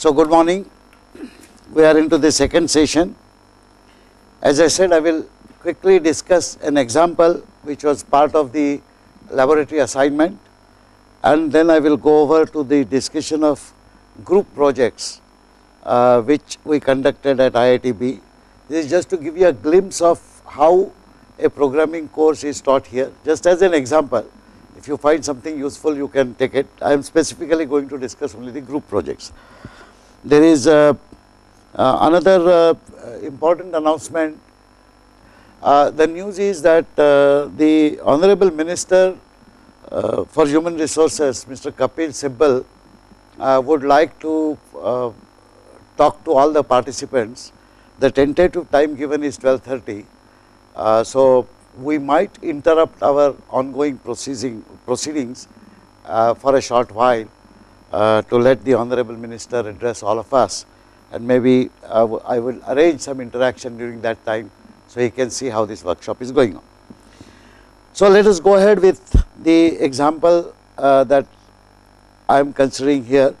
So, good morning. We are into the second session. As I said, I will quickly discuss an example which was part of the laboratory assignment and then I will go over to the discussion of group projects uh, which we conducted at IITB. This is just to give you a glimpse of how a programming course is taught here. Just as an example, if you find something useful, you can take it. I am specifically going to discuss only the group projects. There is uh, uh, another uh, important announcement. The news is that the Honorable Minister for Human Resources, Mr. Kapil Sibal, would like to talk to all the participants. The tentative time given is 1230 uh, so, we might interrupt our ongoing proceeding, proceedings uh, for a short while uh, to let the honorable minister address all of us and maybe I will arrange some interaction during that time so he can see how this workshop is going on. So, let us go ahead with the example uh, that I am considering here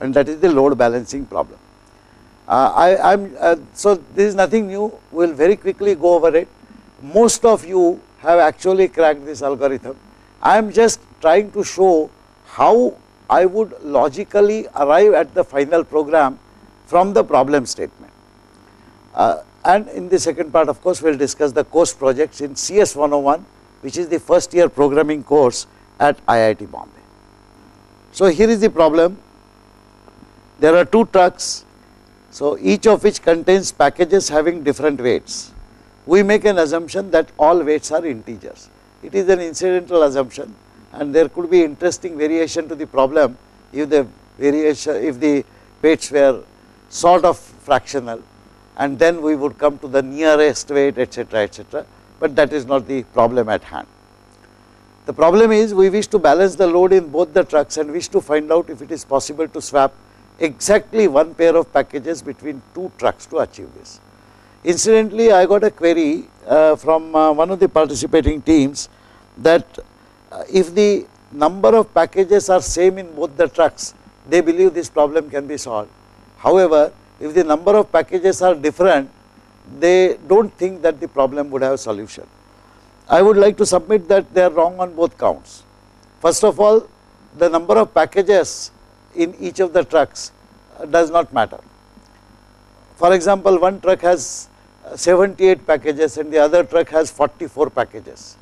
and that is the load balancing problem. Uh, I am uh, so this is nothing new we will very quickly go over it most of you have actually cracked this algorithm. I am just trying to show how I would logically arrive at the final program from the problem statement. Uh, and in the second part of course we will discuss the course projects in CS 101 which is the first year programming course at IIT Bombay. So here is the problem, there are two trucks, so each of which contains packages having different weights we make an assumption that all weights are integers. It is an incidental assumption and there could be interesting variation to the problem if the variation if the weights were sort of fractional and then we would come to the nearest weight etc etc but that is not the problem at hand. The problem is we wish to balance the load in both the trucks and wish to find out if it is possible to swap exactly one pair of packages between two trucks to achieve this. Incidentally, I got a query uh, from uh, one of the participating teams that if the number of packages are same in both the trucks, they believe this problem can be solved. However, if the number of packages are different, they do not think that the problem would have a solution. I would like to submit that they are wrong on both counts. First of all, the number of packages in each of the trucks uh, does not matter. For example, one truck has 78 packages and the other truck has 44 packages.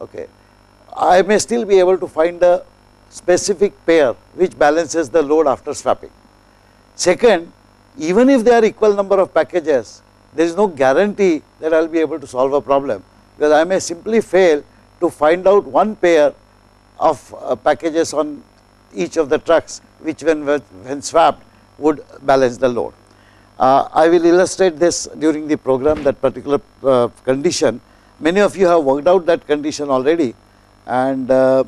Okay. I may still be able to find a specific pair which balances the load after swapping. Second, even if there are equal number of packages, there is no guarantee that I will be able to solve a problem because I may simply fail to find out one pair of uh, packages on each of the trucks which when, when swapped would balance the load. Uh, I will illustrate this during the program that particular uh, condition. Many of you have worked out that condition already and uh,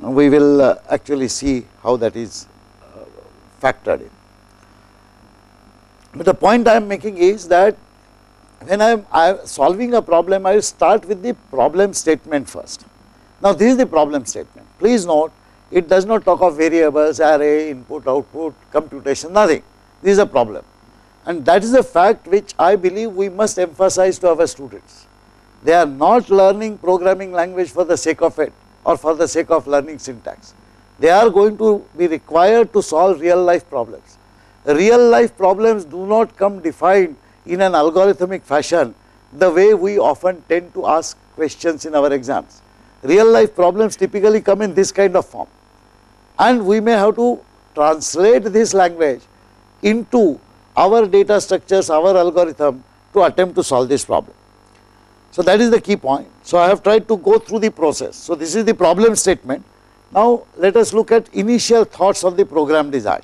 we will uh, actually see how that is uh, factored in. But the point I am making is that when I am solving a problem, I will start with the problem statement first. Now, this is the problem statement. Please note, it does not talk of variables, array, input, output, computation, nothing. This is a problem and that is a fact which I believe we must emphasize to our students. They are not learning programming language for the sake of it or for the sake of learning syntax. They are going to be required to solve real life problems. Real life problems do not come defined in an algorithmic fashion the way we often tend to ask questions in our exams. Real life problems typically come in this kind of form and we may have to translate this language into our data structures, our algorithm to attempt to solve this problem. So that is the key point. So I have tried to go through the process. So this is the problem statement. Now let us look at initial thoughts on the program design.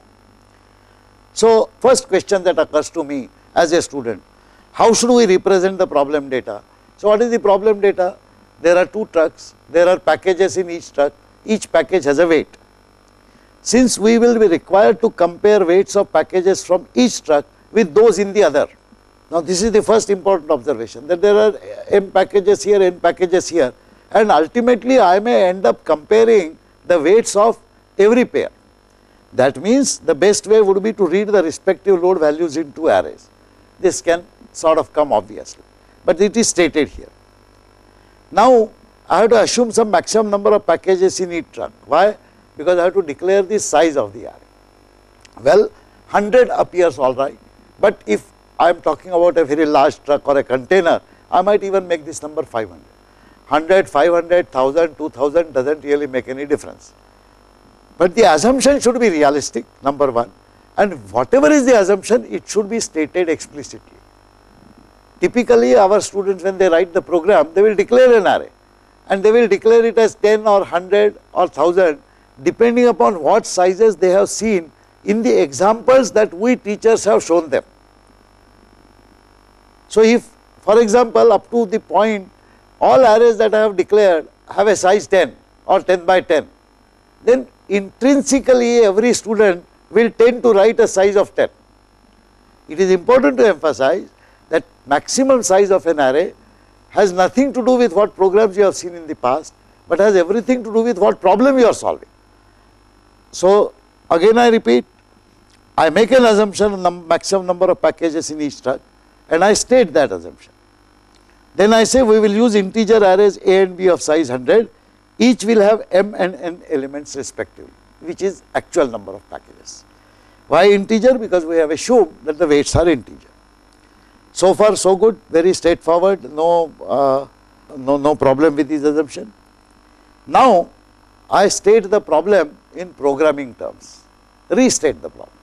So first question that occurs to me as a student, how should we represent the problem data? So what is the problem data? There are two trucks, there are packages in each truck, each package has a weight. Since we will be required to compare weights of packages from each truck with those in the other. Now this is the first important observation that there are m packages here, n packages here and ultimately I may end up comparing the weights of every pair. That means the best way would be to read the respective load values in two arrays. This can sort of come obviously, but it is stated here. Now, I have to assume some maximum number of packages in each truck. Why? Because I have to declare the size of the array. Well, 100 appears all right, but if I am talking about a very large truck or a container, I might even make this number 500. 100, 500, 1000, 2000 does not really make any difference. But the assumption should be realistic, number one, and whatever is the assumption, it should be stated explicitly. Typically, our students when they write the program, they will declare an array and they will declare it as 10 or 100 or 1000 depending upon what sizes they have seen in the examples that we teachers have shown them. So, if for example, up to the point all arrays that I have declared have a size 10 or 10 by 10, then intrinsically every student will tend to write a size of 10. It is important to emphasize that maximum size of an array has nothing to do with what programs you have seen in the past, but has everything to do with what problem you are solving. So, again I repeat, I make an assumption num maximum number of packages in each truck and I state that assumption. Then I say we will use integer arrays A and B of size 100, each will have m and n elements respectively, which is actual number of packages. Why integer? Because we have assumed that the weights are integer. So far so good, very straightforward, no, uh, no, no problem with this assumption. Now, I state the problem in programming terms, restate the problem.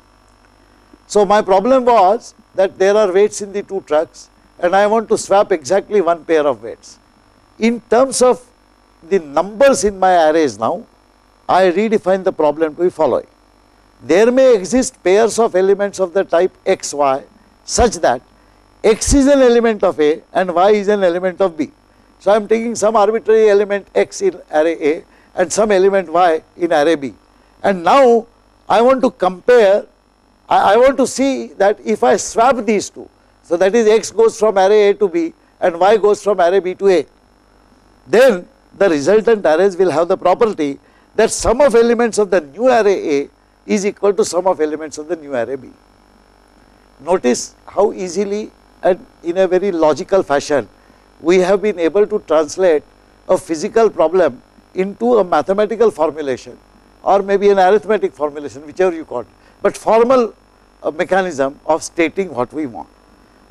So, my problem was that there are weights in the two trucks and I want to swap exactly one pair of weights. In terms of the numbers in my arrays now, I redefine the problem to be following. There may exist pairs of elements of the type x, y such that x is an element of A and y is an element of B. So, I am taking some arbitrary element x in array A and some element y in array B. And now, I want to compare, I, I want to see that if I swap these two, so, that is x goes from array A to B and y goes from array B to A. Then the resultant arrays will have the property that sum of elements of the new array A is equal to sum of elements of the new array B. Notice how easily and in a very logical fashion we have been able to translate a physical problem into a mathematical formulation or maybe an arithmetic formulation whichever you call it, but formal uh, mechanism of stating what we want.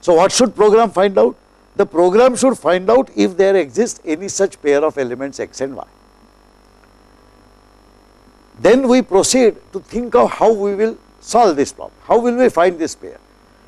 So, what should program find out? The program should find out if there exists any such pair of elements x and y. Then we proceed to think of how we will solve this problem. How will we find this pair?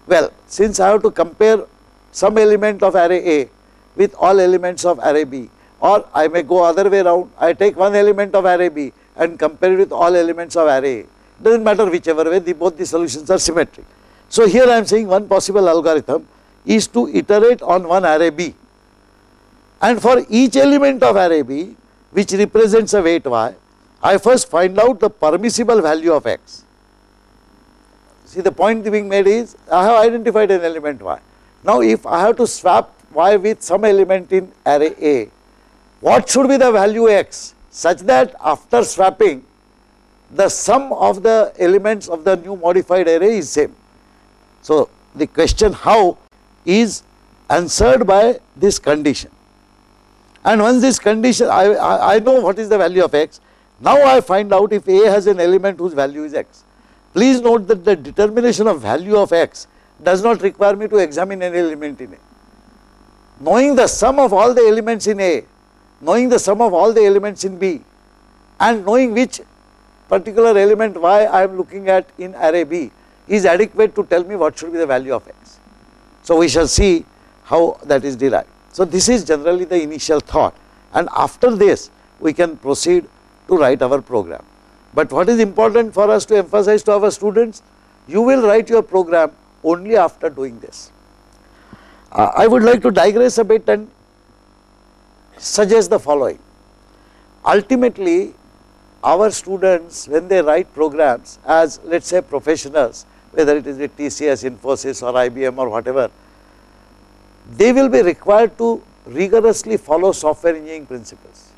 Well, since I have to compare some element of array A with all elements of array B or I may go other way around, I take one element of array B and compare it with all elements of array A. Does not matter whichever way, the, both the solutions are symmetric. So, here I am saying one possible algorithm is to iterate on one array B and for each element of array B which represents a weight y, I first find out the permissible value of x. See the point being made is I have identified an element y. Now, if I have to swap y with some element in array A, what should be the value x such that after swapping the sum of the elements of the new modified array is same. So, the question how is answered by this condition and once this condition I, I, I, know what is the value of x, now I find out if A has an element whose value is x. Please note that the determination of value of x does not require me to examine any element in A. Knowing the sum of all the elements in A, knowing the sum of all the elements in B and knowing which particular element y I am looking at in array B is adequate to tell me what should be the value of x. So, we shall see how that is derived. So, this is generally the initial thought and after this we can proceed to write our program. But what is important for us to emphasize to our students? You will write your program only after doing this. Uh, I would like to digress a bit and suggest the following. Ultimately, our students when they write programs as let us say professionals whether it is a TCS, Infosys or IBM or whatever, they will be required to rigorously follow software engineering principles.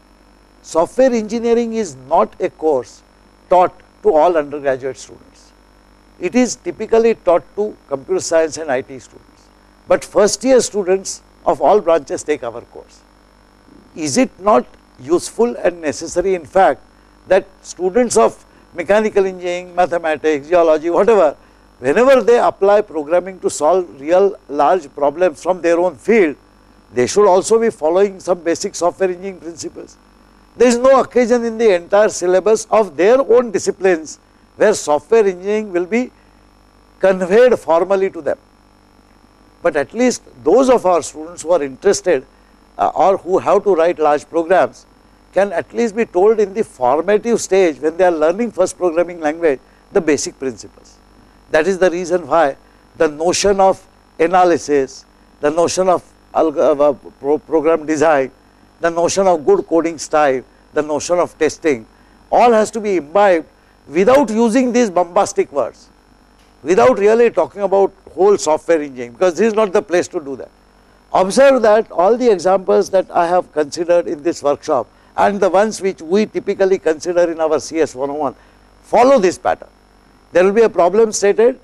Software engineering is not a course taught to all undergraduate students. It is typically taught to computer science and IT students, but first year students of all branches take our course. Is it not useful and necessary in fact that students of mechanical engineering, mathematics, geology, whatever, whenever they apply programming to solve real large problems from their own field, they should also be following some basic software engineering principles. There is no occasion in the entire syllabus of their own disciplines where software engineering will be conveyed formally to them. But at least those of our students who are interested uh, or who have to write large programs can at least be told in the formative stage when they are learning first programming language the basic principles. That is the reason why the notion of analysis, the notion of uh, program design, the notion of good coding style, the notion of testing, all has to be imbibed without using these bombastic words, without really talking about whole software engineering because this is not the place to do that. Observe that all the examples that I have considered in this workshop and the ones which we typically consider in our CS 101 follow this pattern. There will be a problem stated,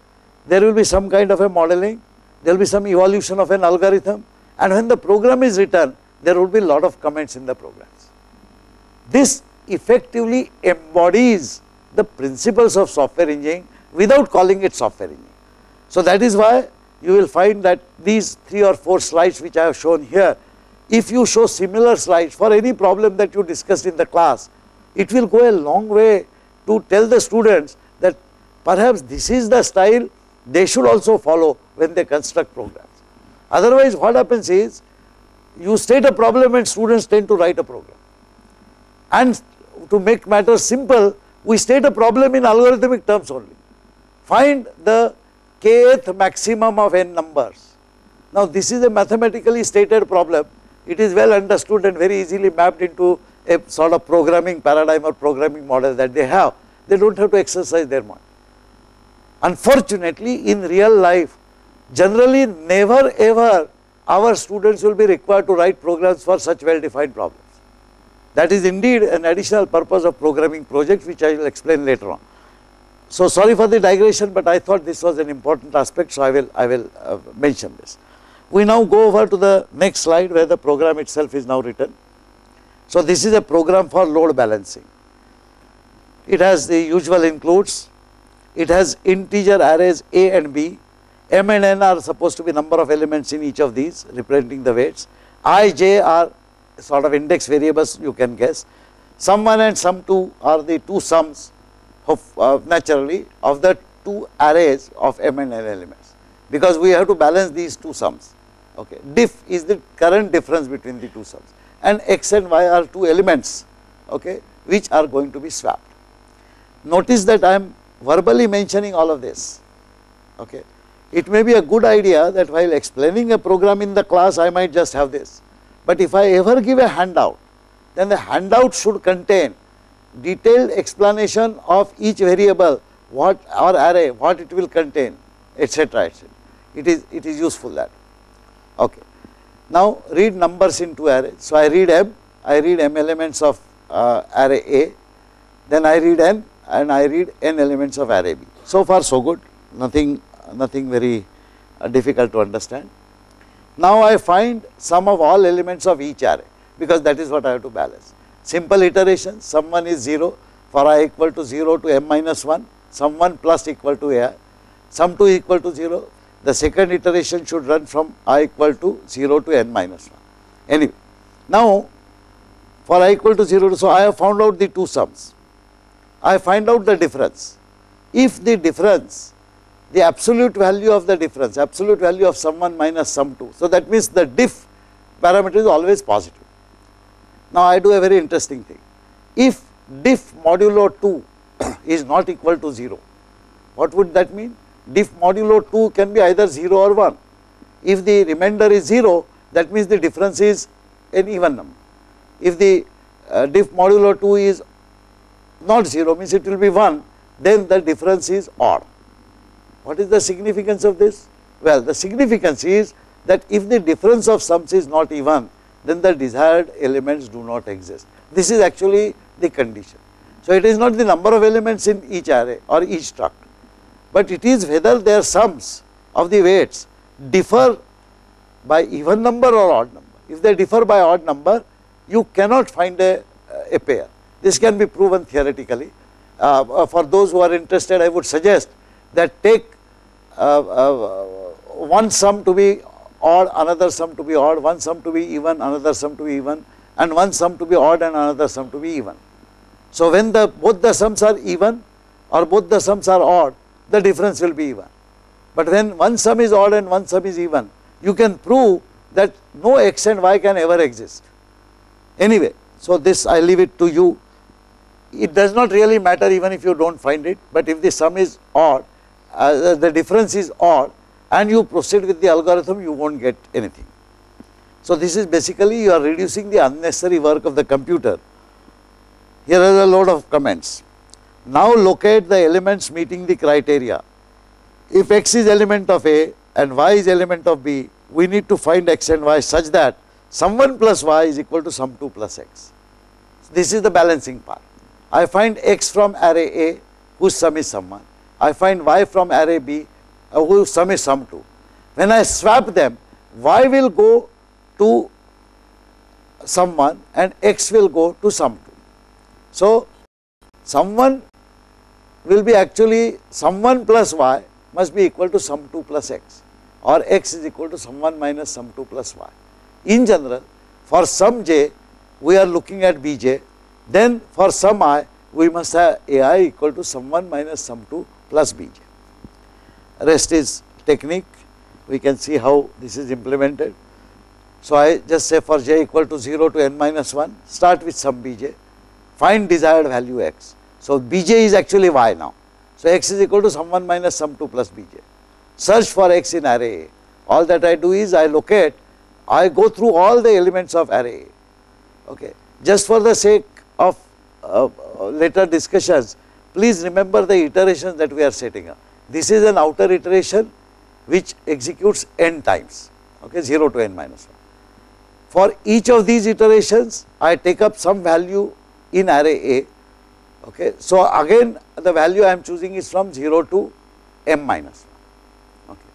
there will be some kind of a modeling, there will be some evolution of an algorithm and when the program is written there will be a lot of comments in the programs. This effectively embodies the principles of software engineering without calling it software engineering. So that is why you will find that these 3 or 4 slides which I have shown here, if you show similar slides for any problem that you discussed in the class, it will go a long way to tell the students that perhaps this is the style they should also follow when they construct programs. Otherwise what happens is you state a problem and students tend to write a program. And to make matters simple, we state a problem in algorithmic terms only. Find the kth maximum of n numbers. Now this is a mathematically stated problem. It is well understood and very easily mapped into a sort of programming paradigm or programming model that they have. They do not have to exercise their mind. Unfortunately, in real life, generally never ever our students will be required to write programs for such well defined problems. That is indeed an additional purpose of programming projects which I will explain later on. So sorry for the digression, but I thought this was an important aspect, so I will, I will uh, mention this. We now go over to the next slide where the program itself is now written. So this is a program for load balancing. It has the usual includes, it has integer arrays A and B, M and N are supposed to be number of elements in each of these representing the weights. I, J are sort of index variables you can guess. Sum 1 and sum 2 are the two sums of uh, naturally of the two arrays of M and N elements because we have to balance these two sums. Okay. Diff is the current difference between the two sums and X and Y are two elements okay, which are going to be swapped. Notice that I am verbally mentioning all of this. Okay it may be a good idea that while explaining a program in the class I might just have this. But if I ever give a handout, then the handout should contain detailed explanation of each variable, what or array, what it will contain, etc. etc. It is it is useful that. Okay. Now read numbers into array. So I read m, I read m elements of uh, array A, then I read n and I read n elements of array B. So far so good, nothing nothing very uh, difficult to understand. Now I find sum of all elements of each array because that is what I have to balance. Simple iteration, sum 1 is 0 for i equal to 0 to m minus 1, sum 1 plus equal to a, sum 2 equal to 0. The second iteration should run from i equal to 0 to n minus 1. Anyway, now for i equal to 0, so I have found out the two sums. I find out the difference. If the difference the absolute value of the difference, absolute value of sum 1 minus sum 2. So, that means the diff parameter is always positive. Now, I do a very interesting thing. If diff modulo 2 is not equal to 0, what would that mean? Diff modulo 2 can be either 0 or 1. If the remainder is 0, that means the difference is an even number. If the uh, diff modulo 2 is not 0, means it will be 1, then the difference is odd. What is the significance of this? Well, the significance is that if the difference of sums is not even, then the desired elements do not exist. This is actually the condition. So, it is not the number of elements in each array or each struct, but it is whether their sums of the weights differ by even number or odd number. If they differ by odd number, you cannot find a, a pair. This can be proven theoretically. Uh, uh, for those who are interested, I would suggest that take uh, uh, one sum to be odd, another sum to be odd, one sum to be even, another sum to be even, and one sum to be odd and another sum to be even. So, when the both the sums are even or both the sums are odd, the difference will be even. But when one sum is odd and one sum is even, you can prove that no x and y can ever exist. Anyway, so this I leave it to you. It does not really matter even if you do not find it, but if the sum is odd, uh, the difference is odd and you proceed with the algorithm, you will not get anything. So, this is basically you are reducing the unnecessary work of the computer. Here are a load of comments. Now, locate the elements meeting the criteria if x is element of A and y is element of B, we need to find x and y such that sum 1 plus y is equal to sum 2 plus x. This is the balancing part. I find x from array A whose sum is sum 1. I find y from array B uh, whose sum is sum 2. When I swap them, y will go to sum 1 and x will go to sum 2. So, sum 1 will be actually sum 1 plus y must be equal to sum 2 plus x or x is equal to sum 1 minus sum 2 plus y. In general, for some j, we are looking at bj, then for some i, we must have ai equal to sum 1 minus sum 2 plus bj. Rest is technique, we can see how this is implemented. So, I just say for j equal to 0 to n minus 1, start with sum bj, find desired value x. So, bj is actually y now. So, x is equal to sum 1 minus sum 2 plus bj. Search for x in array A. All that I do is I locate, I go through all the elements of array A. Okay. Just for the sake of uh, later discussions, please remember the iterations that we are setting up. This is an outer iteration which executes n times, okay, 0 to n minus 1. For each of these iterations, I take up some value in array A Okay. So, again the value I am choosing is from 0 to m minus 1. Okay.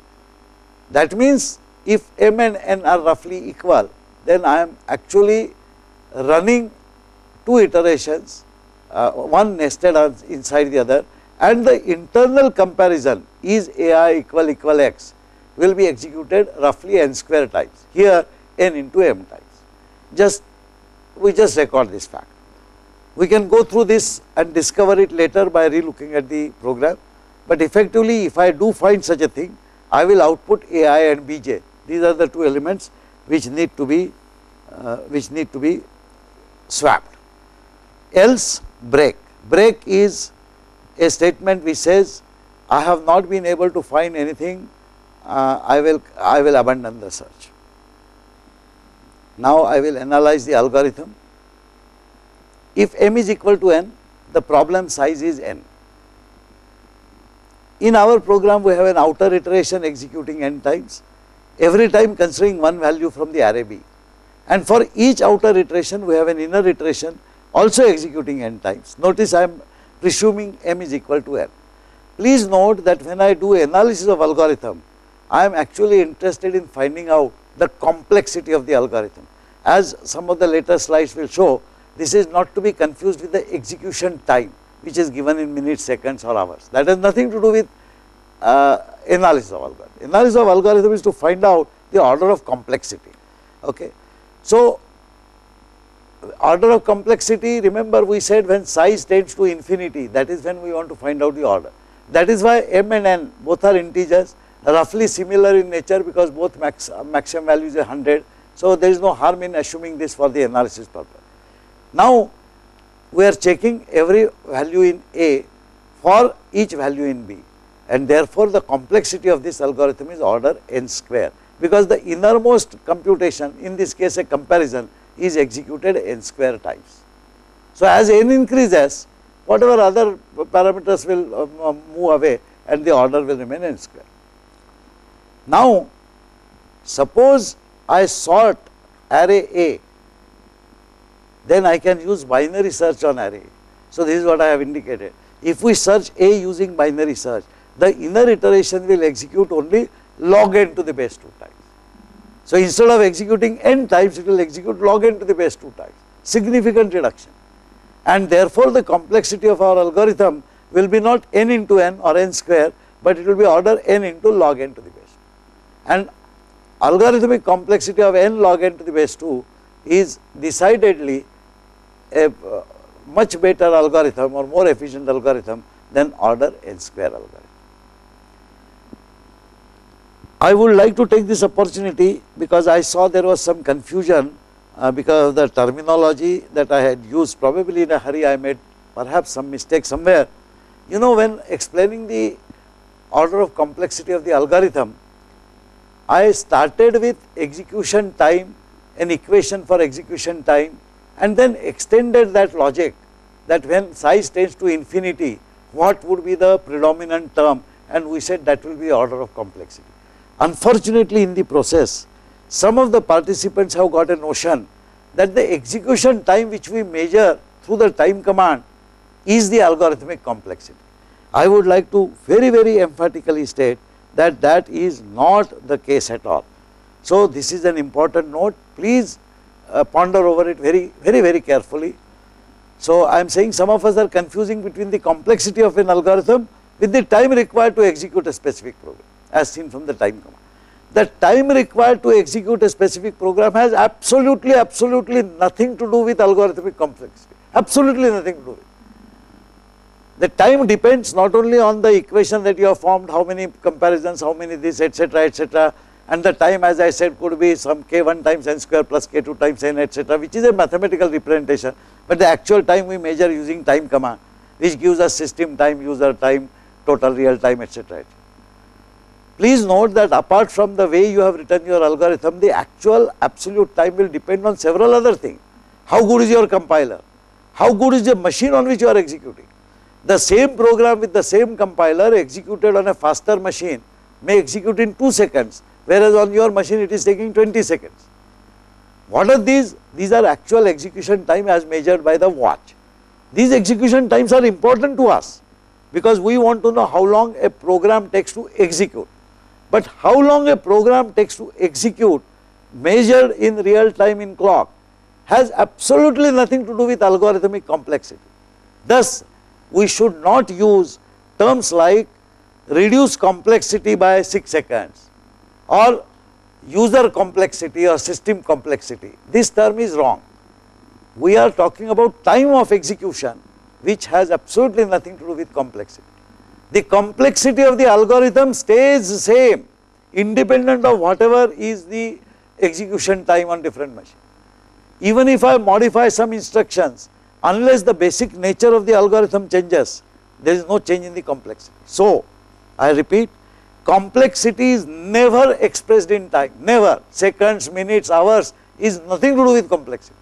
That means, if m and n are roughly equal, then I am actually running two iterations, uh, one nested inside the other and the internal comparison is ai equal equal x will be executed roughly n square times, here n into m times. Just we just record this fact. We can go through this and discover it later by relooking at the program, but effectively if I do find such a thing, I will output AI and BJ. These are the two elements which need to be uh, which need to be swapped. Else break. Break is a statement which says I have not been able to find anything, uh, I will I will abandon the search. Now I will analyze the algorithm if m is equal to n, the problem size is n. In our program, we have an outer iteration executing n times, every time considering one value from the array B. And for each outer iteration, we have an inner iteration also executing n times. Notice I am presuming m is equal to n. Please note that when I do analysis of algorithm, I am actually interested in finding out the complexity of the algorithm. As some of the later slides will show, this is not to be confused with the execution time which is given in minutes, seconds or hours. That has nothing to do with uh, analysis of algorithm. Analysis of algorithm is to find out the order of complexity. Okay. So, order of complexity remember we said when size tends to infinity that is when we want to find out the order. That is why m and n both are integers roughly similar in nature because both max, maximum values are 100. So, there is no harm in assuming this for the analysis purpose. Now, we are checking every value in A for each value in B and therefore, the complexity of this algorithm is order n square because the innermost computation in this case a comparison is executed n square times. So, as n increases whatever other parameters will um, um, move away and the order will remain n square. Now, suppose I sort array A then I can use binary search on array. So, this is what I have indicated. If we search A using binary search, the inner iteration will execute only log n to the base 2 times. So, instead of executing n times, it will execute log n to the base 2 times, significant reduction. And therefore, the complexity of our algorithm will be not n into n or n square, but it will be order n into log n to the base. 2. And algorithmic complexity of n log n to the base 2 is decidedly a uh, much better algorithm or more efficient algorithm than order n square algorithm. I would like to take this opportunity because I saw there was some confusion uh, because of the terminology that I had used probably in a hurry I made perhaps some mistake somewhere. You know when explaining the order of complexity of the algorithm, I started with execution time, an equation for execution time and then extended that logic that when size tends to infinity, what would be the predominant term and we said that will be order of complexity. Unfortunately, in the process, some of the participants have got a notion that the execution time which we measure through the time command is the algorithmic complexity. I would like to very, very emphatically state that that is not the case at all. So, this is an important note, please uh, ponder over it very, very, very carefully. So, I am saying some of us are confusing between the complexity of an algorithm with the time required to execute a specific program as seen from the time command. The time required to execute a specific program has absolutely, absolutely nothing to do with algorithmic complexity, absolutely nothing to do with. The time depends not only on the equation that you have formed, how many comparisons, how many this, etc., etc., and the time as I said could be some k1 times n square plus k2 times n, etc., which is a mathematical representation, but the actual time we measure using time command, which gives us system time, user time, total real time, etc.. Please note that apart from the way you have written your algorithm, the actual absolute time will depend on several other things. How good is your compiler? How good is the machine on which you are executing? The same program with the same compiler executed on a faster machine may execute in 2 seconds, whereas on your machine it is taking 20 seconds. What are these? These are actual execution time as measured by the watch. These execution times are important to us because we want to know how long a program takes to execute. But how long a program takes to execute measured in real time in clock has absolutely nothing to do with algorithmic complexity. Thus, we should not use terms like reduce complexity by 6 seconds or user complexity or system complexity. This term is wrong. We are talking about time of execution which has absolutely nothing to do with complexity the complexity of the algorithm stays same independent of whatever is the execution time on different machine. Even if I modify some instructions, unless the basic nature of the algorithm changes, there is no change in the complexity. So, I repeat, complexity is never expressed in time, never, seconds, minutes, hours is nothing to do with complexity.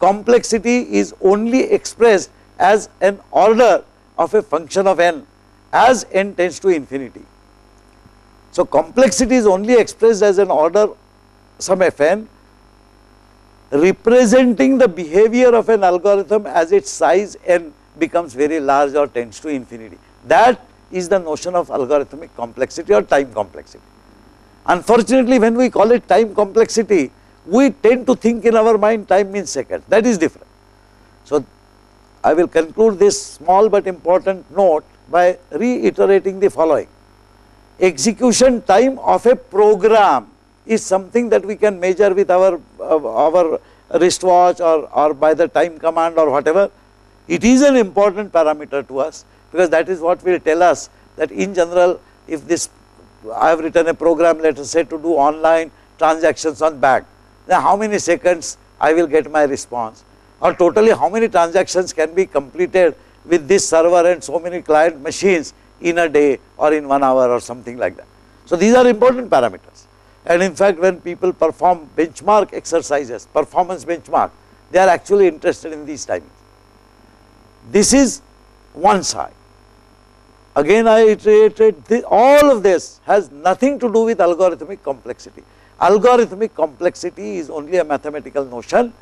Complexity is only expressed as an order of a function of n as n tends to infinity. So, complexity is only expressed as an order some fn representing the behavior of an algorithm as its size n becomes very large or tends to infinity. That is the notion of algorithmic complexity or time complexity. Unfortunately, when we call it time complexity, we tend to think in our mind time means seconds, that is different. So, I will conclude this small but important note by reiterating the following. Execution time of a program is something that we can measure with our, uh, our wristwatch or, or by the time command or whatever. It is an important parameter to us because that is what will tell us that in general if this I have written a program let us say to do online transactions on bag, then how many seconds I will get my response or totally how many transactions can be completed with this server and so many client machines in a day or in one hour or something like that. So, these are important parameters and in fact, when people perform benchmark exercises, performance benchmark, they are actually interested in these timings. This is one side. Again I reiterate all of this has nothing to do with algorithmic complexity. Algorithmic complexity is only a mathematical notion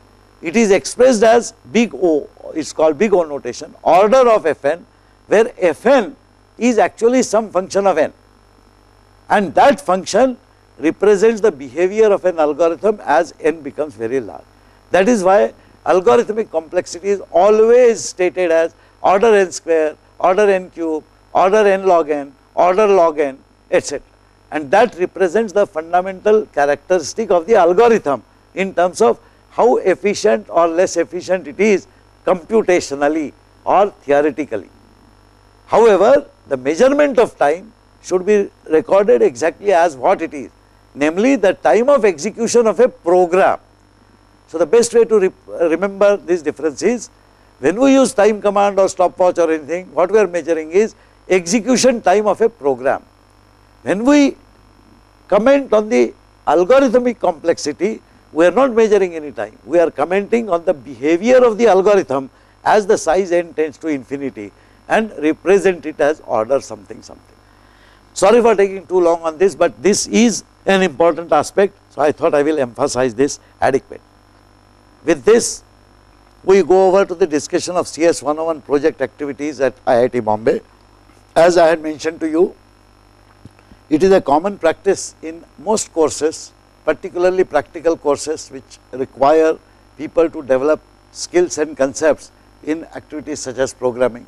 it is expressed as big O, it is called big O notation, order of Fn, where Fn is actually some function of n. And that function represents the behavior of an algorithm as n becomes very large. That is why algorithmic complexity is always stated as order n square, order n cube, order n log n, order log n, etc. And that represents the fundamental characteristic of the algorithm in terms of how efficient or less efficient it is computationally or theoretically. However, the measurement of time should be recorded exactly as what it is, namely the time of execution of a program. So, the best way to re remember this difference is when we use time command or stopwatch or anything, what we are measuring is execution time of a program. When we comment on the algorithmic complexity, we are not measuring any time, we are commenting on the behavior of the algorithm as the size n tends to infinity and represent it as order something something. Sorry for taking too long on this, but this is an important aspect. So, I thought I will emphasize this adequate. With this, we go over to the discussion of CS 101 project activities at IIT Bombay. As I had mentioned to you, it is a common practice in most courses, particularly practical courses which require people to develop skills and concepts in activities such as programming.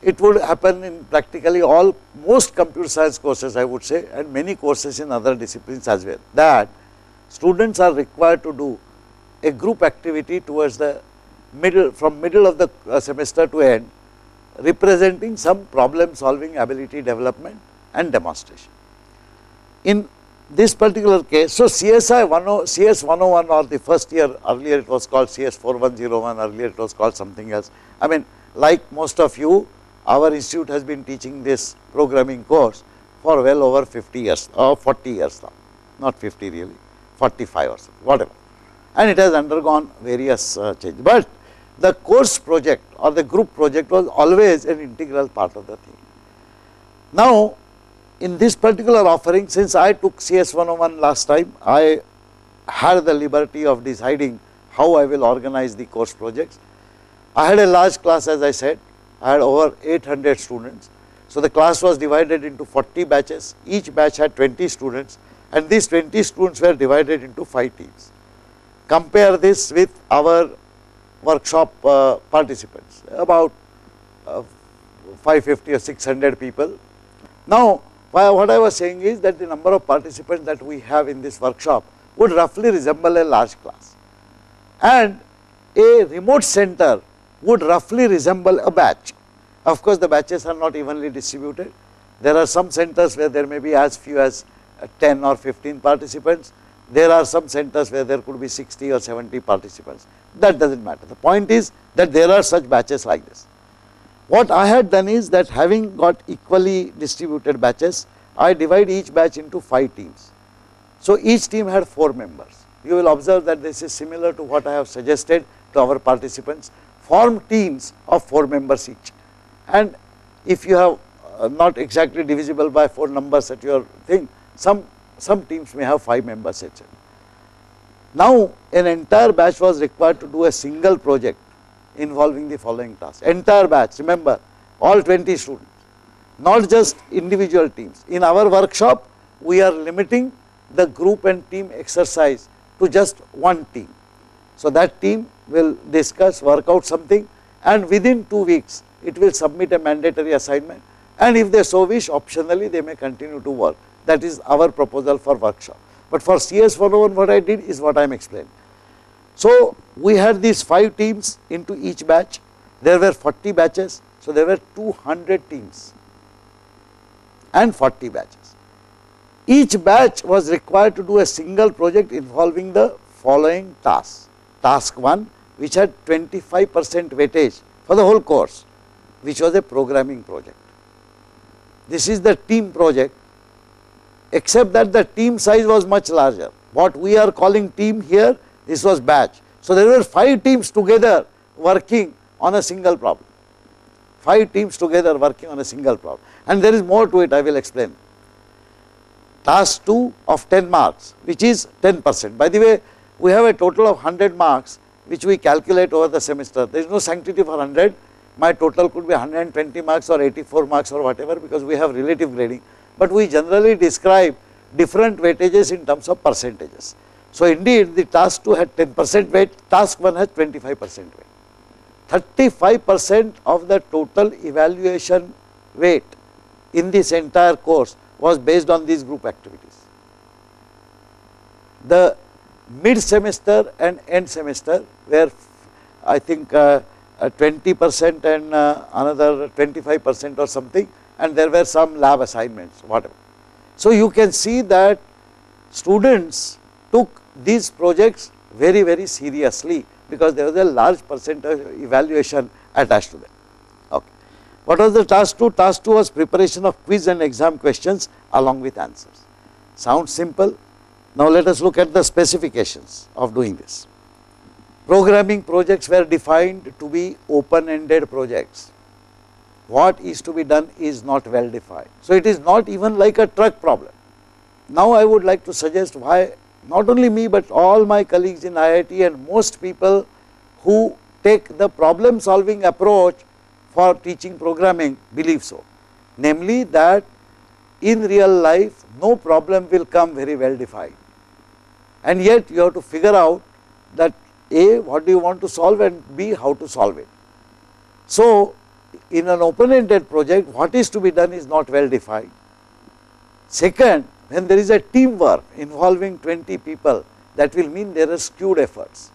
It would happen in practically all most computer science courses I would say and many courses in other disciplines as well that students are required to do a group activity towards the middle from middle of the uh, semester to end representing some problem solving ability development and demonstration. In this particular case, so CSI 10, CS 101 or the first year earlier it was called CS 4101 earlier it was called something else. I mean like most of you our institute has been teaching this programming course for well over 50 years or 40 years now, not 50 really, 45 or so, whatever. And it has undergone various uh, changes. But the course project or the group project was always an integral part of the thing. Now, in this particular offering, since I took CS 101 last time, I had the liberty of deciding how I will organize the course projects. I had a large class as I said, I had over 800 students. So, the class was divided into 40 batches, each batch had 20 students and these 20 students were divided into 5 teams. Compare this with our workshop uh, participants, about uh, 550 or 600 people. Now, what I was saying is that the number of participants that we have in this workshop would roughly resemble a large class and a remote center would roughly resemble a batch. Of course, the batches are not evenly distributed. There are some centers where there may be as few as uh, 10 or 15 participants. There are some centers where there could be 60 or 70 participants. That does not matter. The point is that there are such batches like this. What I had done is that having got equally distributed batches, I divide each batch into 5 teams. So, each team had 4 members. You will observe that this is similar to what I have suggested to our participants form teams of 4 members each and if you have uh, not exactly divisible by 4 numbers at your thing some some teams may have 5 members etc. Now an entire batch was required to do a single project involving the following tasks. Entire batch remember all 20 students not just individual teams. In our workshop we are limiting the group and team exercise to just one team. So, that team will discuss work out something and within 2 weeks it will submit a mandatory assignment. And if they so wish optionally they may continue to work. That is our proposal for workshop. But for CS 101 what I did is what I am explaining. So, we had these 5 teams into each batch there were 40 batches so there were 200 teams and 40 batches. Each batch was required to do a single project involving the following tasks task 1 which had 25 percent weightage for the whole course which was a programming project. This is the team project except that the team size was much larger. What we are calling team here this was batch. So, there were 5 teams together working on a single problem, 5 teams together working on a single problem and there is more to it I will explain. Task 2 of 10 marks which is 10 percent. By the way we have a total of 100 marks which we calculate over the semester. There is no sanctity for 100, my total could be 120 marks or 84 marks or whatever because we have relative grading, but we generally describe different weightages in terms of percentages. So, indeed the task 2 had 10 percent weight, task 1 has 25 percent weight. 35 percent of the total evaluation weight in this entire course was based on these group activities. The mid semester and end semester where I think uh, uh, 20 percent and uh, another 25 percent or something and there were some lab assignments whatever. So, you can see that students took these projects very very seriously because there was a large percentage evaluation attached to them. Okay. What was the task 2? Task 2 was preparation of quiz and exam questions along with answers. Sounds simple. Now, let us look at the specifications of doing this. Programming projects were defined to be open ended projects. What is to be done is not well defined. So, it is not even like a truck problem. Now, I would like to suggest why not only me, but all my colleagues in IIT and most people who take the problem solving approach for teaching programming believe so. Namely that in real life no problem will come very well defined and yet you have to figure out that A what do you want to solve and B how to solve it. So, in an open ended project what is to be done is not well defined. Second when there is a teamwork involving 20 people that will mean there are skewed efforts.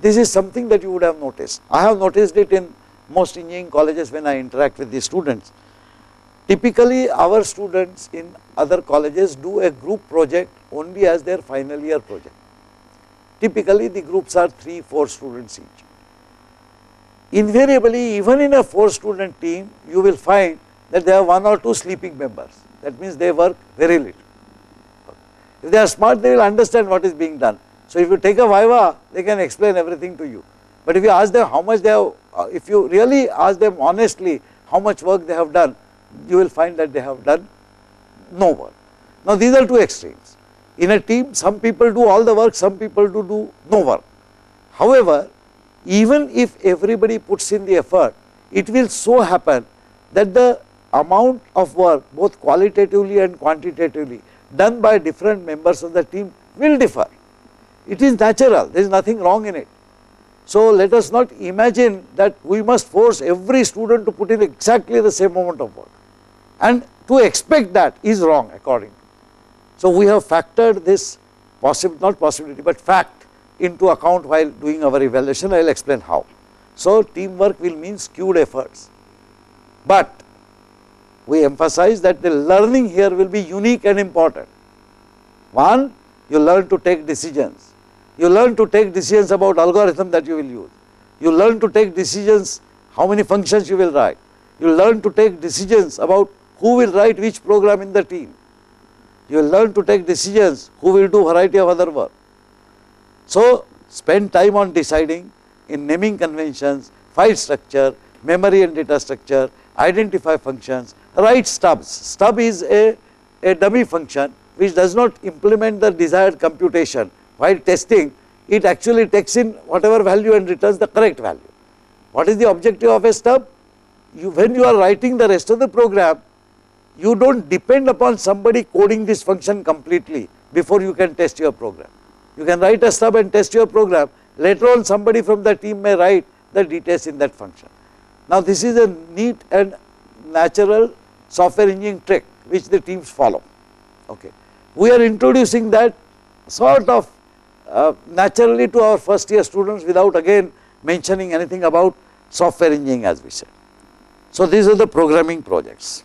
This is something that you would have noticed. I have noticed it in most engineering colleges when I interact with the students. Typically our students in other colleges do a group project only as their final year project. Typically the groups are 3, 4 students each. Invariably even in a 4 student team you will find that there are 1 or 2 sleeping members that means they work very little. If they are smart, they will understand what is being done. So, if you take a Viva, they can explain everything to you. But if you ask them how much they have, uh, if you really ask them honestly how much work they have done, you will find that they have done no work. Now, these are two extremes. In a team, some people do all the work, some people do, do no work. However, even if everybody puts in the effort, it will so happen that the amount of work both qualitatively and quantitatively done by different members of the team will differ. It is natural, there is nothing wrong in it. So, let us not imagine that we must force every student to put in exactly the same amount of work and to expect that is wrong according. So, we have factored this possible not possibility, but fact into account while doing our evaluation I will explain how. So, teamwork will mean skewed efforts, but we emphasize that the learning here will be unique and important. One, you learn to take decisions. You learn to take decisions about algorithm that you will use. You learn to take decisions how many functions you will write. You learn to take decisions about who will write which program in the team. You learn to take decisions who will do variety of other work. So, spend time on deciding in naming conventions, file structure, memory and data structure, identify functions, write stubs. Stub is a, a dummy function which does not implement the desired computation while testing it actually takes in whatever value and returns the correct value. What is the objective of a stub? You, when you are writing the rest of the program, you do not depend upon somebody coding this function completely before you can test your program. You can write a stub and test your program, later on somebody from the team may write the details in that function. Now this is a neat and natural software engineering trick which the teams follow. Okay. We are introducing that sort of uh, naturally to our first year students without again mentioning anything about software engineering as we said. So, these are the programming projects.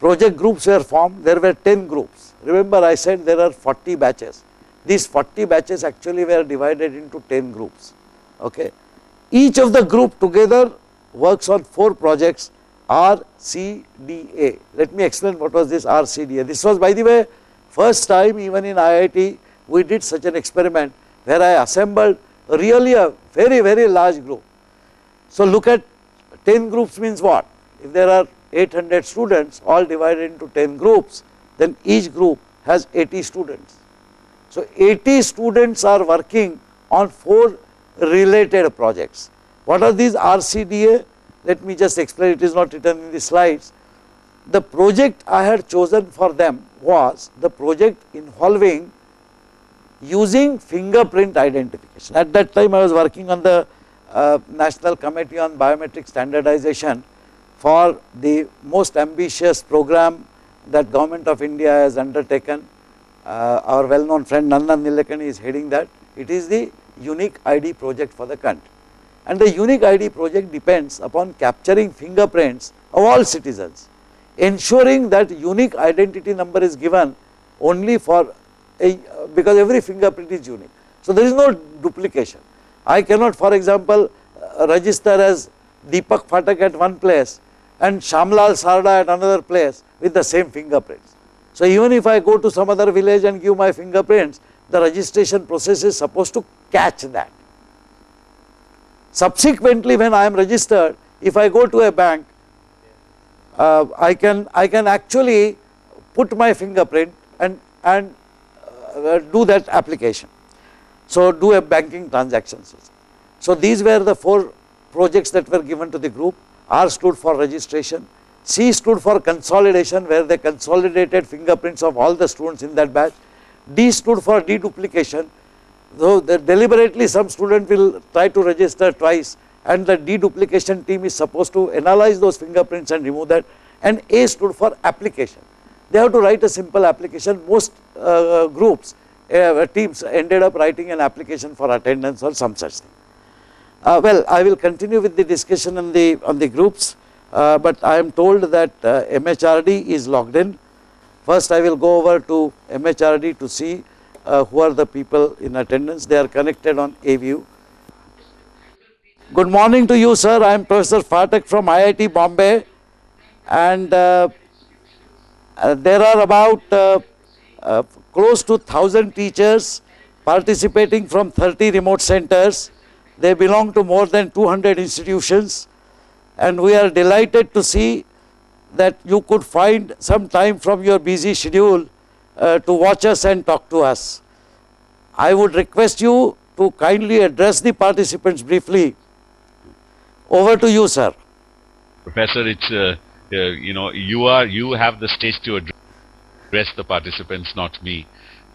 Project groups were formed, there were 10 groups. Remember I said there are 40 batches. These 40 batches actually were divided into 10 groups. Okay. Each of the group together works on 4 projects RCDA. Let me explain what was this RCDA. This was by the way first time even in IIT we did such an experiment where I assembled really a very very large group. So look at 10 groups means what? If there are 800 students all divided into 10 groups then each group has 80 students. So 80 students are working on four related projects. What are these RCDA? Let me just explain, it is not written in the slides. The project I had chosen for them was the project involving using fingerprint identification. At that time I was working on the uh, National Committee on Biometric Standardization for the most ambitious program that government of India has undertaken. Uh, our well known friend Nandan Nilekani is heading that. It is the unique ID project for the country. And the unique ID project depends upon capturing fingerprints of all citizens, ensuring that unique identity number is given only for a, because every fingerprint is unique. So there is no duplication. I cannot for example uh, register as Deepak Phatak at one place and Shamlal Sarda at another place with the same fingerprints. So even if I go to some other village and give my fingerprints, the registration process is supposed to catch that. Subsequently when I am registered, if I go to a bank, uh, I can I can actually put my fingerprint and and uh, do that application. So do a banking transactions. So these were the four projects that were given to the group. R stood for registration, C stood for consolidation where they consolidated fingerprints of all the students in that batch, D stood for deduplication though deliberately some student will try to register twice and the deduplication team is supposed to analyze those fingerprints and remove that and A stood for application. They have to write a simple application most uh, groups uh, teams ended up writing an application for attendance or some such thing. Uh, well, I will continue with the discussion on the on the groups, uh, but I am told that uh, MHRD is logged in. First, I will go over to MHRD to see uh, who are the people in attendance. They are connected on AView. Good morning to you, sir. I am Professor Phatak from IIT Bombay, and uh, uh, there are about close to 1000 teachers participating from 30 remote centers they belong to more than 200 institutions and we are delighted to see that you could find some time from your busy schedule uh, to watch us and talk to us. I would request you to kindly address the participants briefly. Over to you, sir. Professor, it's uh, uh, you know you are you have the stage to address the participants, not me.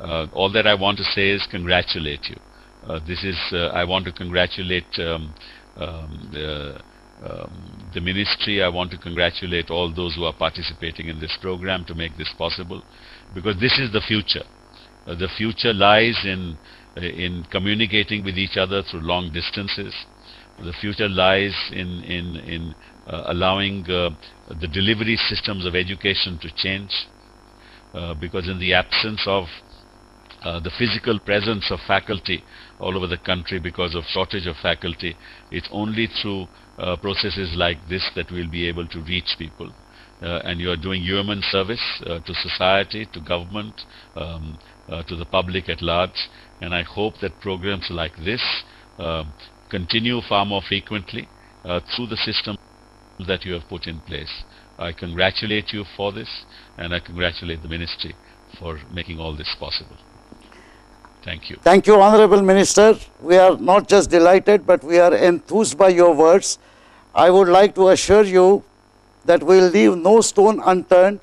Uh, all that I want to say is congratulate you. Uh, this is uh, I want to congratulate um, um, um, the ministry. I want to congratulate all those who are participating in this program to make this possible, because this is the future. Uh, the future lies in uh, in communicating with each other through long distances. The future lies in in in uh, allowing uh, the delivery systems of education to change, because in the absence of uh, the physical presence of faculty all over the country because of shortage of faculty. It's only through uh, processes like this that we'll be able to reach people. Uh, and you are doing human service uh, to society, to government, um, uh, to the public at large. And I hope that programs like this um, continue far more frequently through the system that you have put in place. I congratulate you for this and I congratulate the ministry for making all this possible. Thank you. Thank you, Honorable Minister. We are not just delighted, but we are enthused by your words. I would like to assure you that we will leave no stone unturned.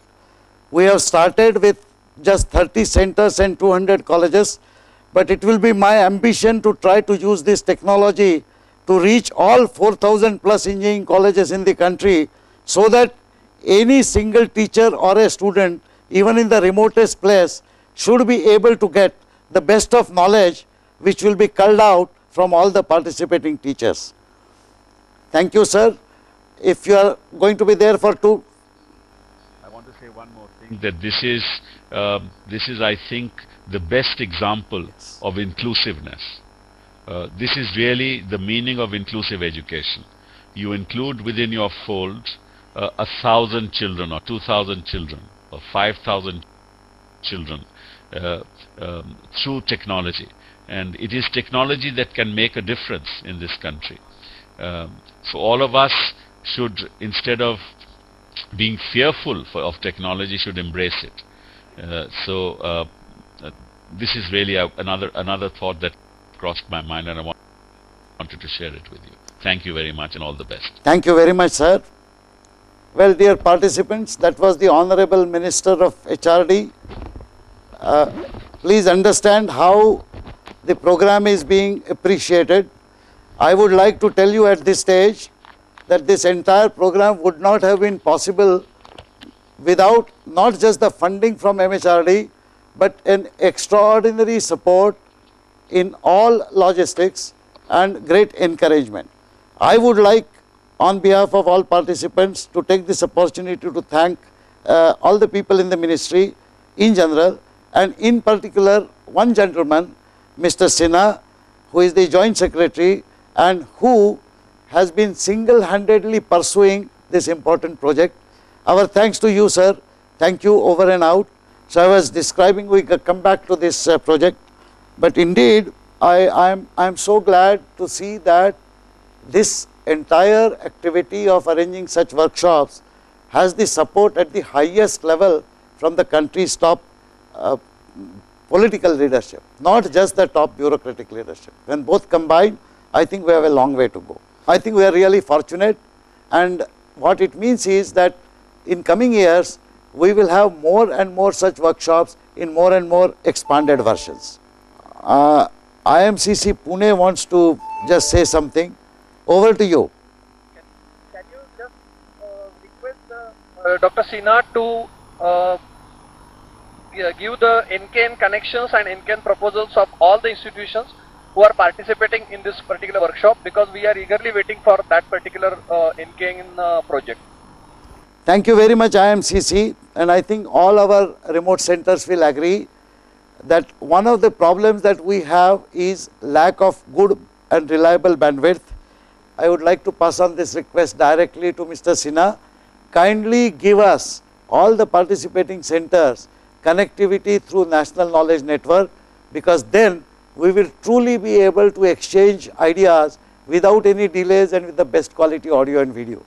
We have started with just 30 centers and 200 colleges, but it will be my ambition to try to use this technology to reach all 4000 plus engineering colleges in the country so that any single teacher or a student, even in the remotest place, should be able to get the best of knowledge which will be culled out from all the participating teachers. Thank you, sir. If you are going to be there for two. I want to say one more thing that this is, uh, this is I think, the best example yes. of inclusiveness. Uh, this is really the meaning of inclusive education. You include within your fold uh, a thousand children or two thousand children or five thousand children uh, um, through technology. And it is technology that can make a difference in this country. Um, so all of us should, instead of being fearful for, of technology, should embrace it. Uh, so uh, uh, this is really a, another another thought that crossed my mind and I want, wanted to share it with you. Thank you very much and all the best. Thank you very much, sir. Well, dear participants, that was the Honorable Minister of HRD. Uh, please understand how the program is being appreciated. I would like to tell you at this stage that this entire program would not have been possible without not just the funding from MHRD, but an extraordinary support in all logistics and great encouragement. I would like on behalf of all participants to take this opportunity to thank uh, all the people in the ministry in general and in particular one gentleman Mr. Sinha who is the joint secretary and who has been single-handedly pursuing this important project. Our thanks to you sir, thank you over and out. So I was describing we could come back to this uh, project but indeed I am I am so glad to see that this entire activity of arranging such workshops has the support at the highest level from the country's top uh, political leadership, not just the top bureaucratic leadership. When both combine, I think we have a long way to go. I think we are really fortunate and what it means is that in coming years, we will have more and more such workshops in more and more expanded versions. Uh, IMCC Pune wants to just say something. Over to you. Can, can you just uh, request the, uh, Dr. Sinha to uh, give the NKN connections and NKN proposals of all the institutions who are participating in this particular workshop because we are eagerly waiting for that particular uh, NKN uh, project. Thank you very much IMCC and I think all our remote centers will agree that one of the problems that we have is lack of good and reliable bandwidth I would like to pass on this request directly to Mr. Sinha. Kindly give us all the participating centers connectivity through National Knowledge Network because then we will truly be able to exchange ideas without any delays and with the best quality audio and video.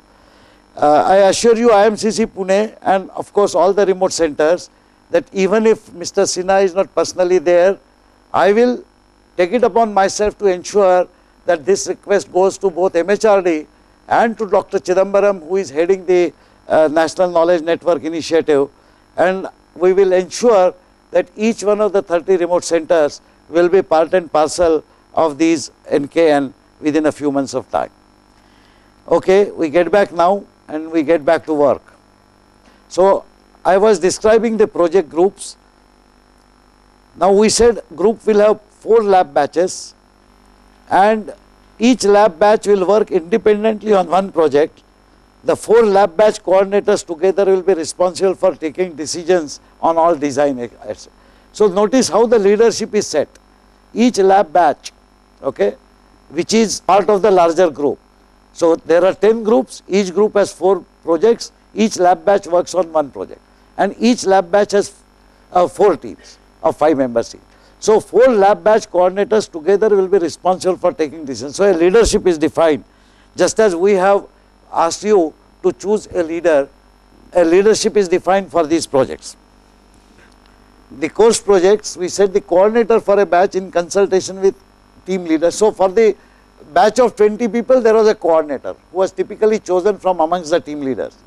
Uh, I assure you IMCC Pune and of course all the remote centers that even if Mr. Sinha is not personally there, I will take it upon myself to ensure that this request goes to both MHRD and to Dr. Chidambaram who is heading the uh, National Knowledge Network initiative and we will ensure that each one of the 30 remote centers will be part and parcel of these NKN within a few months of time. Okay, we get back now and we get back to work. So, I was describing the project groups. Now, we said group will have 4 lab batches and each lab batch will work independently on one project. The four lab batch coordinators together will be responsible for taking decisions on all design. So notice how the leadership is set. Each lab batch, okay, which is part of the larger group. So there are 10 groups, each group has 4 projects, each lab batch works on one project and each lab batch has uh, 4 teams of 5 members each. So, 4 lab batch coordinators together will be responsible for taking decisions. So, a leadership is defined just as we have asked you to choose a leader, a leadership is defined for these projects. The course projects, we said the coordinator for a batch in consultation with team leaders. So, for the batch of 20 people, there was a coordinator who was typically chosen from amongst the team leaders.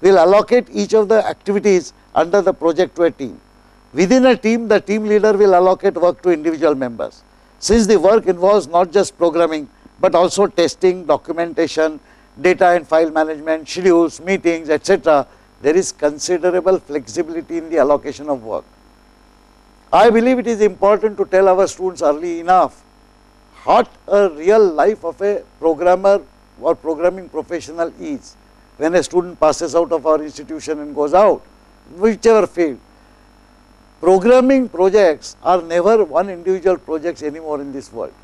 We will allocate each of the activities under the project to a team. Within a team, the team leader will allocate work to individual members. Since the work involves not just programming, but also testing, documentation, data and file management, schedules, meetings, etc., there is considerable flexibility in the allocation of work. I believe it is important to tell our students early enough what a real life of a programmer or programming professional is when a student passes out of our institution and goes out, whichever field. Programming projects are never one individual projects anymore in this world.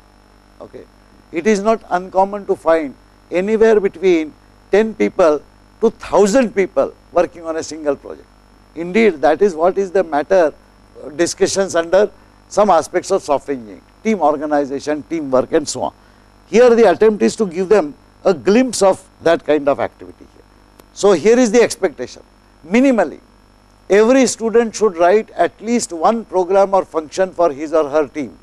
Okay. It is not uncommon to find anywhere between 10 people to 1000 people working on a single project. Indeed, that is what is the matter discussions under some aspects of software engineering, team organization, teamwork and so on. Here the attempt is to give them a glimpse of that kind of activity here. So, here is the expectation minimally every student should write at least one program or function for his or her team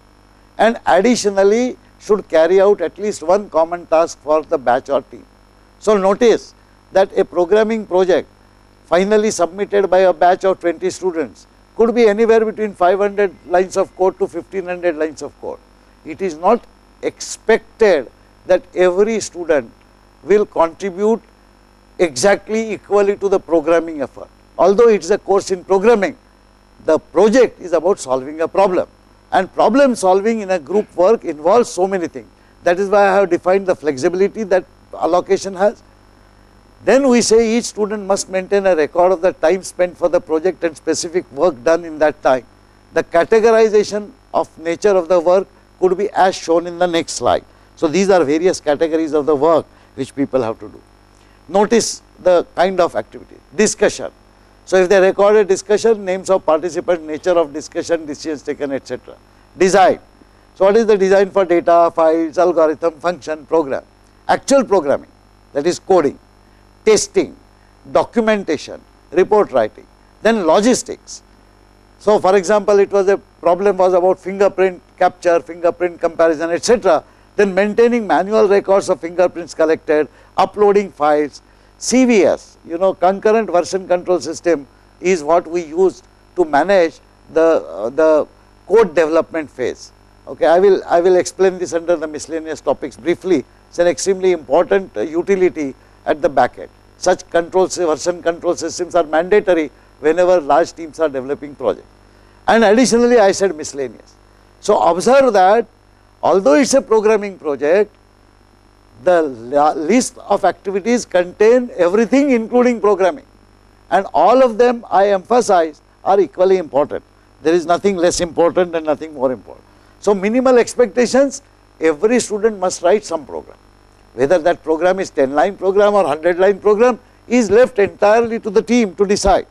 and additionally should carry out at least one common task for the batch or team. So, notice that a programming project finally submitted by a batch of 20 students could be anywhere between 500 lines of code to 1500 lines of code. It is not expected that every student will contribute exactly equally to the programming effort. Although it is a course in programming, the project is about solving a problem and problem solving in a group work involves so many things. That is why I have defined the flexibility that allocation has. Then we say each student must maintain a record of the time spent for the project and specific work done in that time. The categorization of nature of the work could be as shown in the next slide. So, these are various categories of the work which people have to do. Notice the kind of activity, discussion. So, if they record a discussion, names of participant, nature of discussion, decisions taken, etc. Design. So, what is the design for data, files, algorithm, function, program? Actual programming, that is coding, testing, documentation, report writing, then logistics. So, for example, it was a problem was about fingerprint capture, fingerprint comparison, etc then maintaining manual records of fingerprints collected, uploading files, CVS, you know concurrent version control system is what we use to manage the, uh, the code development phase. Okay, I will, I will explain this under the miscellaneous topics briefly. It is an extremely important uh, utility at the back end. Such control version control systems are mandatory whenever large teams are developing projects. And additionally, I said miscellaneous. So, observe that Although it is a programming project, the list of activities contain everything including programming and all of them I emphasize are equally important. There is nothing less important and nothing more important. So, minimal expectations every student must write some program whether that program is 10 line program or 100 line program is left entirely to the team to decide.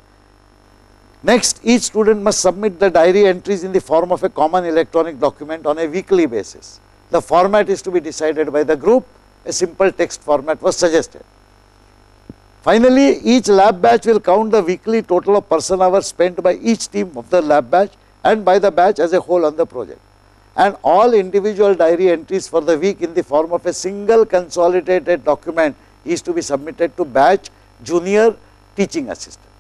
Next, each student must submit the diary entries in the form of a common electronic document on a weekly basis. The format is to be decided by the group, a simple text format was suggested. Finally, each lab batch will count the weekly total of person hours spent by each team of the lab batch and by the batch as a whole on the project. And all individual diary entries for the week in the form of a single consolidated document is to be submitted to batch junior teaching assistant.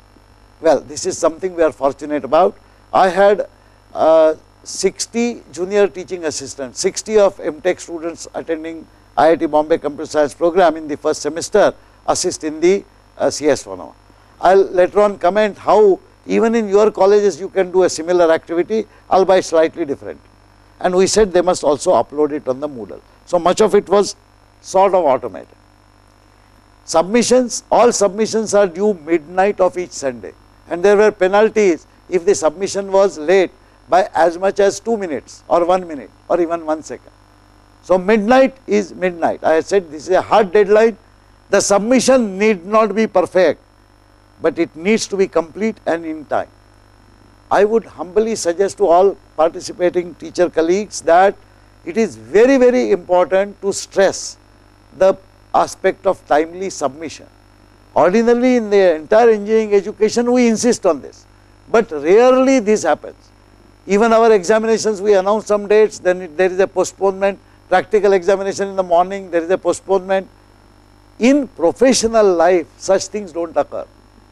Well, this is something we are fortunate about. I had uh, 60 junior teaching assistants, 60 of MTech students attending IIT Bombay Computer Science program in the first semester assist in the uh, CS101. I will later on comment how even in your colleges you can do a similar activity albeit slightly different and we said they must also upload it on the Moodle. So, much of it was sort of automated. Submissions, all submissions are due midnight of each Sunday and there were penalties if the submission was late by as much as 2 minutes or 1 minute or even 1 second. So, midnight is midnight. I said this is a hard deadline. The submission need not be perfect, but it needs to be complete and in time. I would humbly suggest to all participating teacher colleagues that it is very, very important to stress the aspect of timely submission. Ordinarily in the entire engineering education we insist on this, but rarely this happens. Even our examinations we announce some dates then it, there is a postponement, practical examination in the morning there is a postponement. In professional life such things do not occur.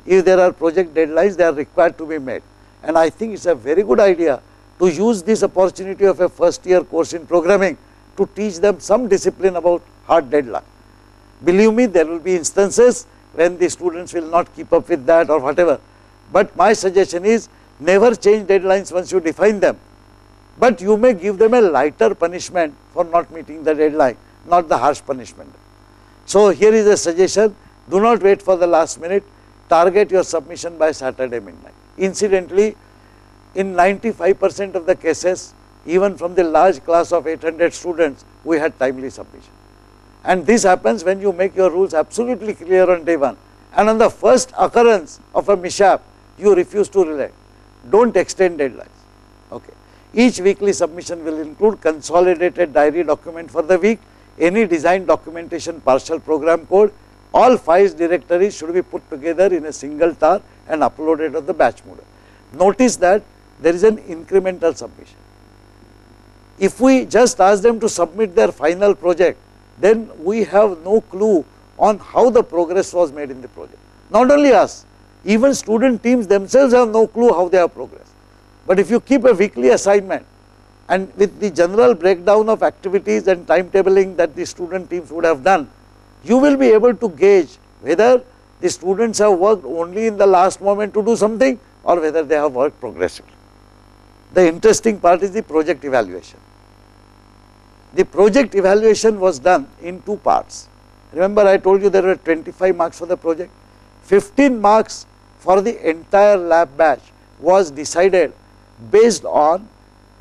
If there are project deadlines they are required to be met and I think it is a very good idea to use this opportunity of a first year course in programming to teach them some discipline about hard deadline. Believe me there will be instances when the students will not keep up with that or whatever. But my suggestion is never change deadlines once you define them, but you may give them a lighter punishment for not meeting the deadline, not the harsh punishment. So, here is a suggestion do not wait for the last minute, target your submission by Saturday midnight. Incidentally, in 95 percent of the cases even from the large class of 800 students we had timely submission and this happens when you make your rules absolutely clear on day 1 and on the first occurrence of a mishap you refuse to relent, do not extend deadlines. Okay. Each weekly submission will include consolidated diary document for the week, any design documentation partial program code, all files directories should be put together in a single tar and uploaded on the batch Moodle. Notice that there is an incremental submission. If we just ask them to submit their final project, then we have no clue on how the progress was made in the project. Not only us, even student teams themselves have no clue how they have progressed. But if you keep a weekly assignment and with the general breakdown of activities and timetabling that the student teams would have done, you will be able to gauge whether the students have worked only in the last moment to do something or whether they have worked progressively. The interesting part is the project evaluation. The project evaluation was done in two parts. Remember I told you there were 25 marks for the project, 15 marks for the entire lab batch was decided based on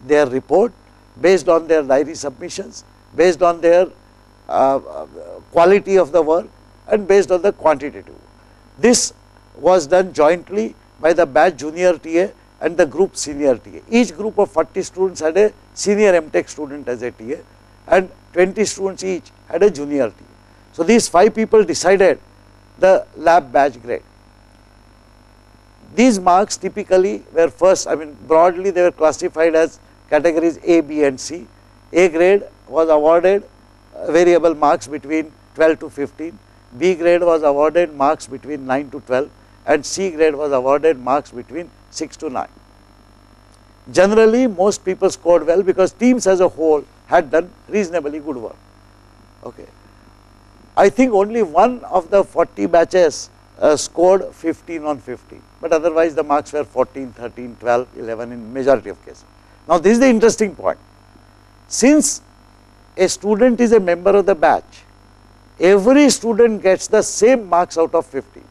their report, based on their diary submissions, based on their quality of the work and based on the quantitative. This was done jointly by the batch junior TA and the group senior TA. Each group of 40 students had a senior MTech student as a TA and 20 students each had a junior TA. So, these 5 people decided the lab batch grade. These marks typically were first, I mean broadly they were classified as categories A, B and C. A grade was awarded uh, variable marks between 12 to 15, B grade was awarded marks between 9 to 12 and C grade was awarded marks between 6 to 9. Generally most people scored well because teams as a whole had done reasonably good work. Okay. I think only one of the 40 batches uh, scored 15 on 15, but otherwise the marks were 14, 13, 12, 11 in majority of cases. Now this is the interesting point. Since a student is a member of the batch, every student gets the same marks out of 50.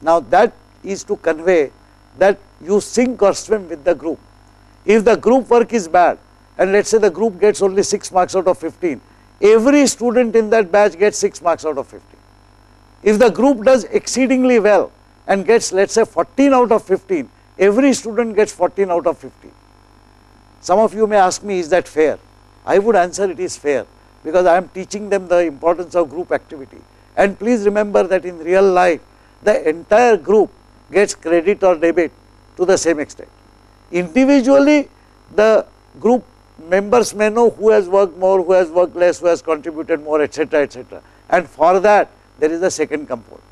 Now that is to convey that you sink or swim with the group. If the group work is bad and let us say the group gets only 6 marks out of 15, every student in that batch gets 6 marks out of 15. If the group does exceedingly well and gets let us say 14 out of 15, every student gets 14 out of 15. Some of you may ask me is that fair? I would answer it is fair because I am teaching them the importance of group activity. And please remember that in real life the entire group gets credit or debit to the same extent. Individually the group members may know who has worked more, who has worked less, who has contributed more etc., etc. And for that there is a second component.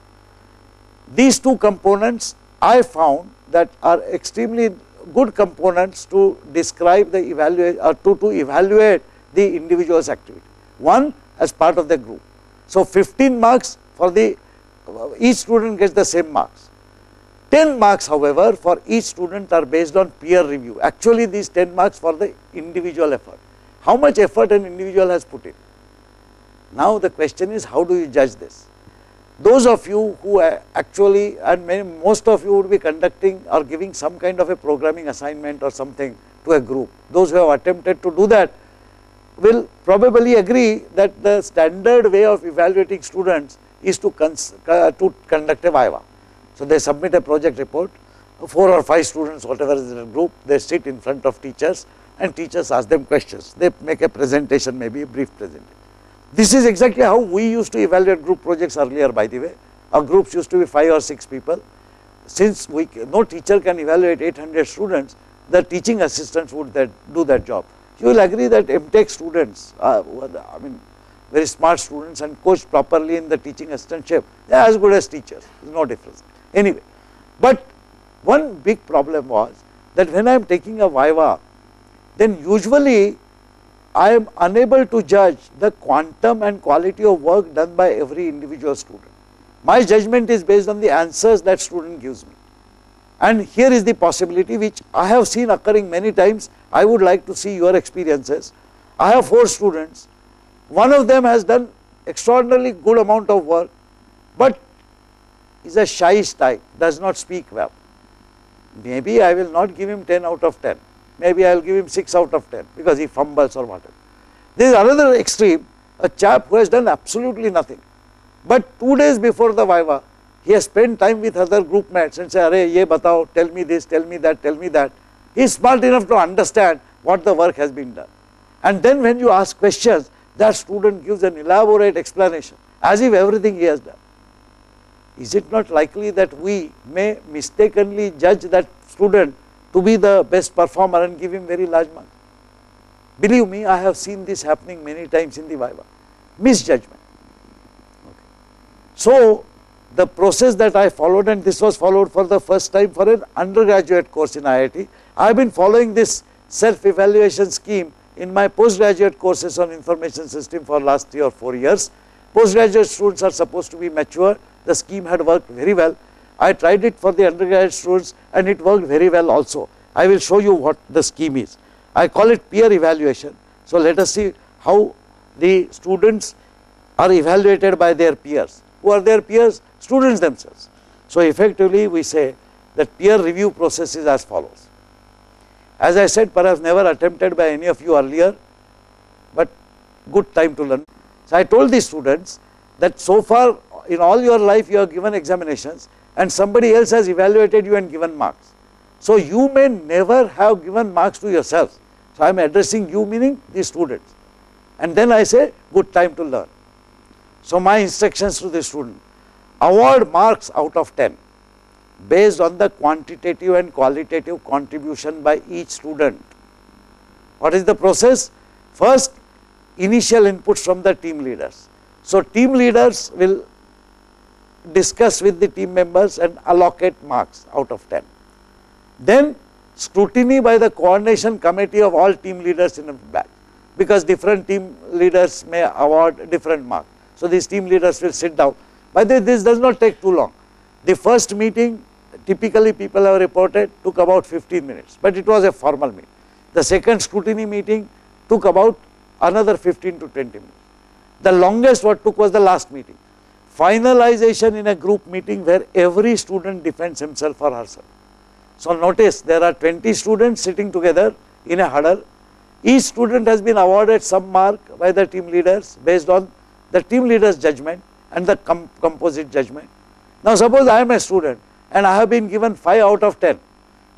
These two components I found that are extremely good components to describe the evaluate or to, to evaluate the individual's activity. One as part of the group. So 15 marks for the uh, each student gets the same marks. 10 marks however for each student are based on peer review. Actually these 10 marks for the individual effort. How much effort an individual has put in? Now the question is how do you judge this? Those of you who actually and many, most of you would be conducting or giving some kind of a programming assignment or something to a group. Those who have attempted to do that will probably agree that the standard way of evaluating students is to, uh, to conduct a Viva. So, they submit a project report, 4 or 5 students whatever is in a group, they sit in front of teachers and teachers ask them questions. They make a presentation, maybe a brief presentation. This is exactly how we used to evaluate group projects earlier by the way. Our groups used to be 5 or 6 people. Since we no teacher can evaluate 800 students, the teaching assistants would that do that job. You will agree that MTech students, uh, I mean very smart students and coached properly in the teaching assistantship, they are as good as teachers, there is no difference. Anyway, but one big problem was that when I am taking a Viva, then usually I am unable to judge the quantum and quality of work done by every individual student. My judgment is based on the answers that student gives me. And here is the possibility which I have seen occurring many times. I would like to see your experiences. I have four students. One of them has done extraordinarily good amount of work, but is a shy type, does not speak well. Maybe I will not give him 10 out of 10 maybe I will give him 6 out of 10 because he fumbles or whatever. There is another extreme, a chap who has done absolutely nothing, but 2 days before the Viva, he has spent time with other group mates and say, Arey, ye batao, tell me this, tell me that, tell me that. He is smart enough to understand what the work has been done. And then when you ask questions, that student gives an elaborate explanation as if everything he has done. Is it not likely that we may mistakenly judge that student to be the best performer and give him very large marks. Believe me, I have seen this happening many times in the Viva. Misjudgment. Okay. So, the process that I followed and this was followed for the first time for an undergraduate course in IIT. I have been following this self-evaluation scheme in my postgraduate courses on information system for last 3 or 4 years. Postgraduate students are supposed to be mature, the scheme had worked very well. I tried it for the undergraduate students and it worked very well also. I will show you what the scheme is. I call it peer evaluation. So, let us see how the students are evaluated by their peers. Who are their peers? Students themselves. So, effectively we say that peer review process is as follows. As I said perhaps never attempted by any of you earlier, but good time to learn. So, I told the students that so far in all your life you have given examinations and somebody else has evaluated you and given marks. So, you may never have given marks to yourself. So, I am addressing you meaning the students and then I say good time to learn. So, my instructions to the student award marks out of 10 based on the quantitative and qualitative contribution by each student. What is the process? First initial inputs from the team leaders. So, team leaders will discuss with the team members and allocate marks out of 10. Then scrutiny by the coordination committee of all team leaders in a batch because different team leaders may award different marks. So, these team leaders will sit down. By the way, this does not take too long. The first meeting typically people have reported took about 15 minutes, but it was a formal meeting. The second scrutiny meeting took about another 15 to 20 minutes. The longest what took was the last meeting. Finalization in a group meeting where every student defends himself or herself. So, notice there are 20 students sitting together in a huddle. Each student has been awarded some mark by the team leaders based on the team leader's judgment and the com composite judgment. Now, suppose I am a student and I have been given 5 out of 10.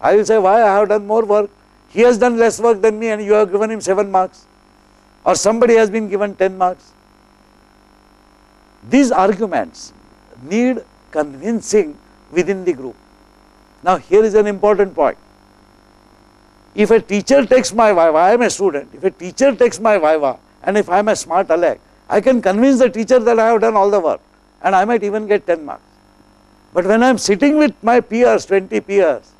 I will say why I have done more work. He has done less work than me and you have given him 7 marks or somebody has been given 10 marks. These arguments need convincing within the group. Now, here is an important point. If a teacher takes my Viva, I am a student, if a teacher takes my Viva and if I am a smart aleck, I can convince the teacher that I have done all the work and I might even get 10 marks. But when I am sitting with my peers, 20 peers,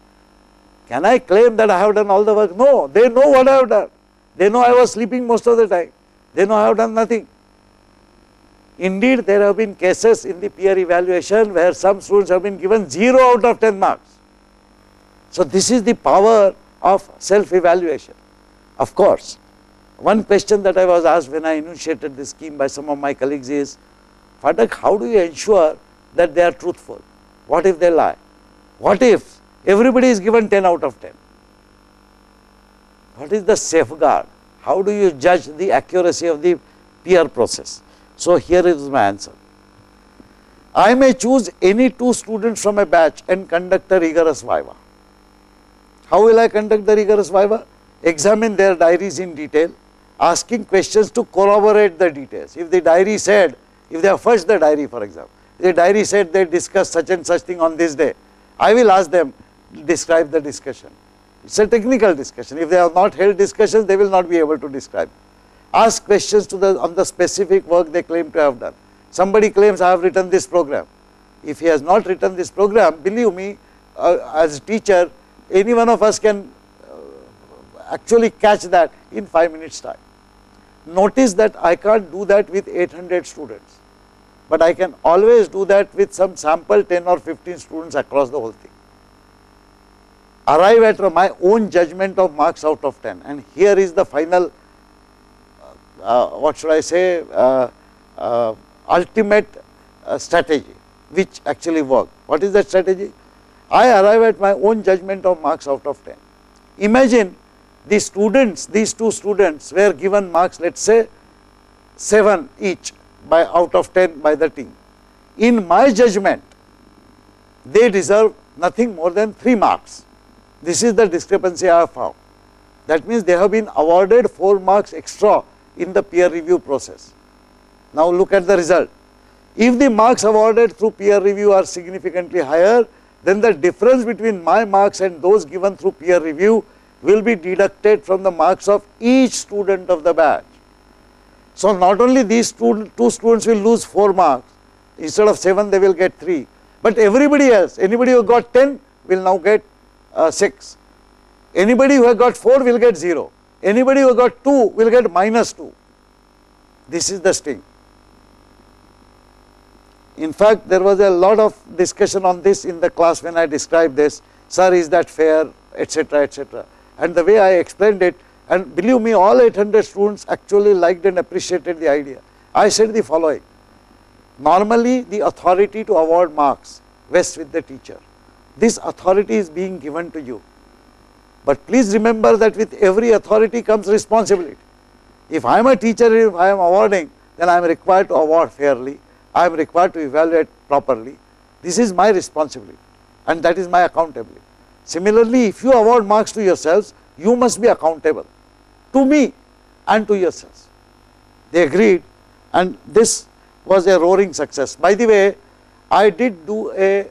can I claim that I have done all the work? No, they know what I have done. They know I was sleeping most of the time. They know I have done nothing. Indeed, there have been cases in the peer evaluation where some students have been given 0 out of 10 marks. So, this is the power of self-evaluation. Of course, one question that I was asked when I initiated this scheme by some of my colleagues is, Phatak, how do you ensure that they are truthful? What if they lie? What if everybody is given 10 out of 10? What is the safeguard? How do you judge the accuracy of the peer process? So, here is my answer. I may choose any two students from a batch and conduct a rigorous viva. How will I conduct the rigorous viva? Examine their diaries in detail, asking questions to corroborate the details. If the diary said, if they have fetched the diary for example, the diary said they discussed such and such thing on this day, I will ask them describe the discussion. It is a technical discussion. If they have not held discussions, they will not be able to describe. Ask questions to the on the specific work they claim to have done. Somebody claims I have written this program. If he has not written this program, believe me, uh, as a teacher, any one of us can uh, actually catch that in 5 minutes time. Notice that I can't do that with 800 students, but I can always do that with some sample 10 or 15 students across the whole thing. Arrive at my own judgment of marks out of 10 and here is the final, what should I say, uh, uh, ultimate strategy which actually work. What is that strategy? I arrive at my own judgment of marks out of 10. Imagine the students, these two students were given marks let us say 7 each by out of 10 by the team. In my judgment, they deserve nothing more than 3 marks. This is the discrepancy I have found. That means they have been awarded 4 marks extra in the peer review process. Now look at the result. If the marks awarded through peer review are significantly higher, then the difference between my marks and those given through peer review will be deducted from the marks of each student of the batch. So, not only these two students will lose 4 marks, instead of 7 they will get 3, but everybody else, anybody who got 10 will now get uh, 6, anybody who has got 4 will get 0, anybody who got 2 will get minus 2. This is the sting. In fact, there was a lot of discussion on this in the class when I described this, sir is that fair, etc., etc. And the way I explained it, and believe me all 800 students actually liked and appreciated the idea. I said the following, normally the authority to award marks rests with the teacher. This authority is being given to you. But please remember that with every authority comes responsibility. If I am a teacher, if I am awarding, then I am required to award fairly I am required to evaluate properly. This is my responsibility and that is my accountability. Similarly, if you award marks to yourselves, you must be accountable to me and to yourselves. They agreed and this was a roaring success. By the way, I did do a,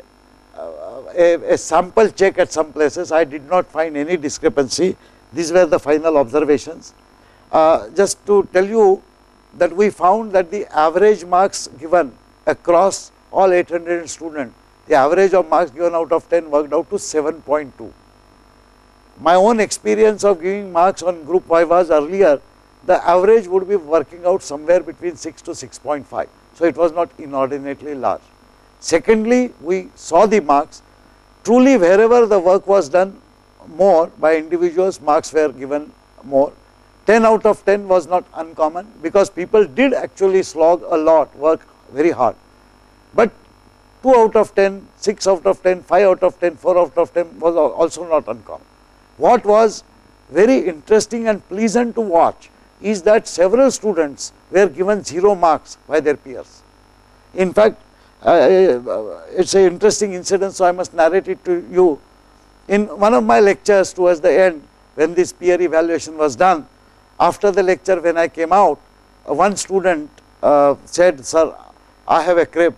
a, a, sample check at some places, I did not find any discrepancy. These were the final observations. Uh, just to tell you that we found that the average marks given across all 800 students, the average of marks given out of 10 worked out to 7.2. My own experience of giving marks on group Y was earlier, the average would be working out somewhere between 6 to 6.5. So, it was not inordinately large. Secondly, we saw the marks, truly wherever the work was done more by individuals, marks were given more 10 out of 10 was not uncommon because people did actually slog a lot, work very hard. But 2 out of 10, 6 out of 10, 5 out of 10, 4 out of 10 was also not uncommon. What was very interesting and pleasant to watch is that several students were given 0 marks by their peers. In fact, uh, uh it is an interesting incident, so I must narrate it to you. In one of my lectures towards the end, when this peer evaluation was done, after the lecture when I came out, uh, one student uh, said, sir, I have a crib,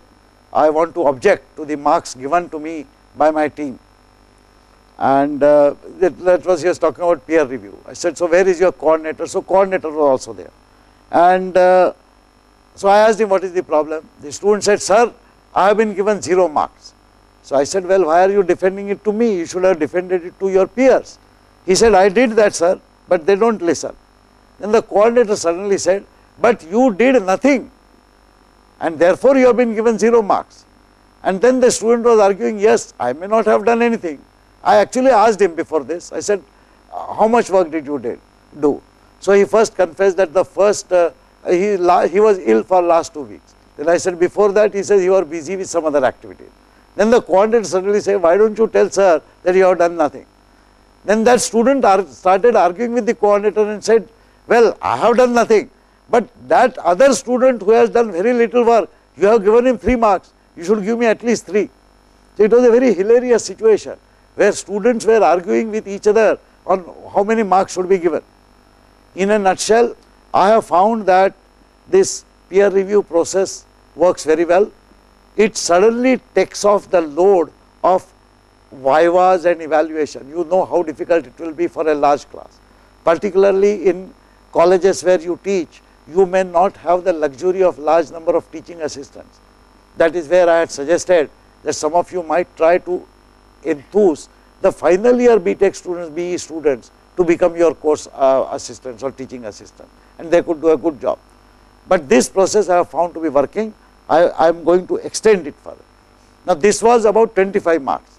I want to object to the marks given to me by my team. And uh, that, that, was he was talking about peer review. I said, so where is your coordinator? So coordinator was also there. And uh, so I asked him what is the problem. The student said, sir, I have been given 0 marks. So I said, well, why are you defending it to me? You should have defended it to your peers. He said, I did that, sir, but they don't listen. Then the coordinator suddenly said, but you did nothing and therefore you have been given 0 marks. And then the student was arguing, yes, I may not have done anything. I actually asked him before this, I said, how much work did you did, do? So he first confessed that the first, uh, he, he was ill for last two weeks. Then I said, before that he says you are busy with some other activity. Then the coordinator suddenly said, why don't you tell sir that you have done nothing? Then that student started arguing with the coordinator and said, well, I have done nothing, but that other student who has done very little work, you have given him 3 marks, you should give me at least 3. So, it was a very hilarious situation where students were arguing with each other on how many marks should be given. In a nutshell, I have found that this peer review process works very well. It suddenly takes off the load of vivas and evaluation. You know how difficult it will be for a large class, particularly in colleges where you teach, you may not have the luxury of large number of teaching assistants. That is where I had suggested that some of you might try to enthuse the final year BTech students, BE students to become your course uh, assistants or teaching assistants and they could do a good job. But this process I have found to be working, I am going to extend it further. Now this was about 25 marks.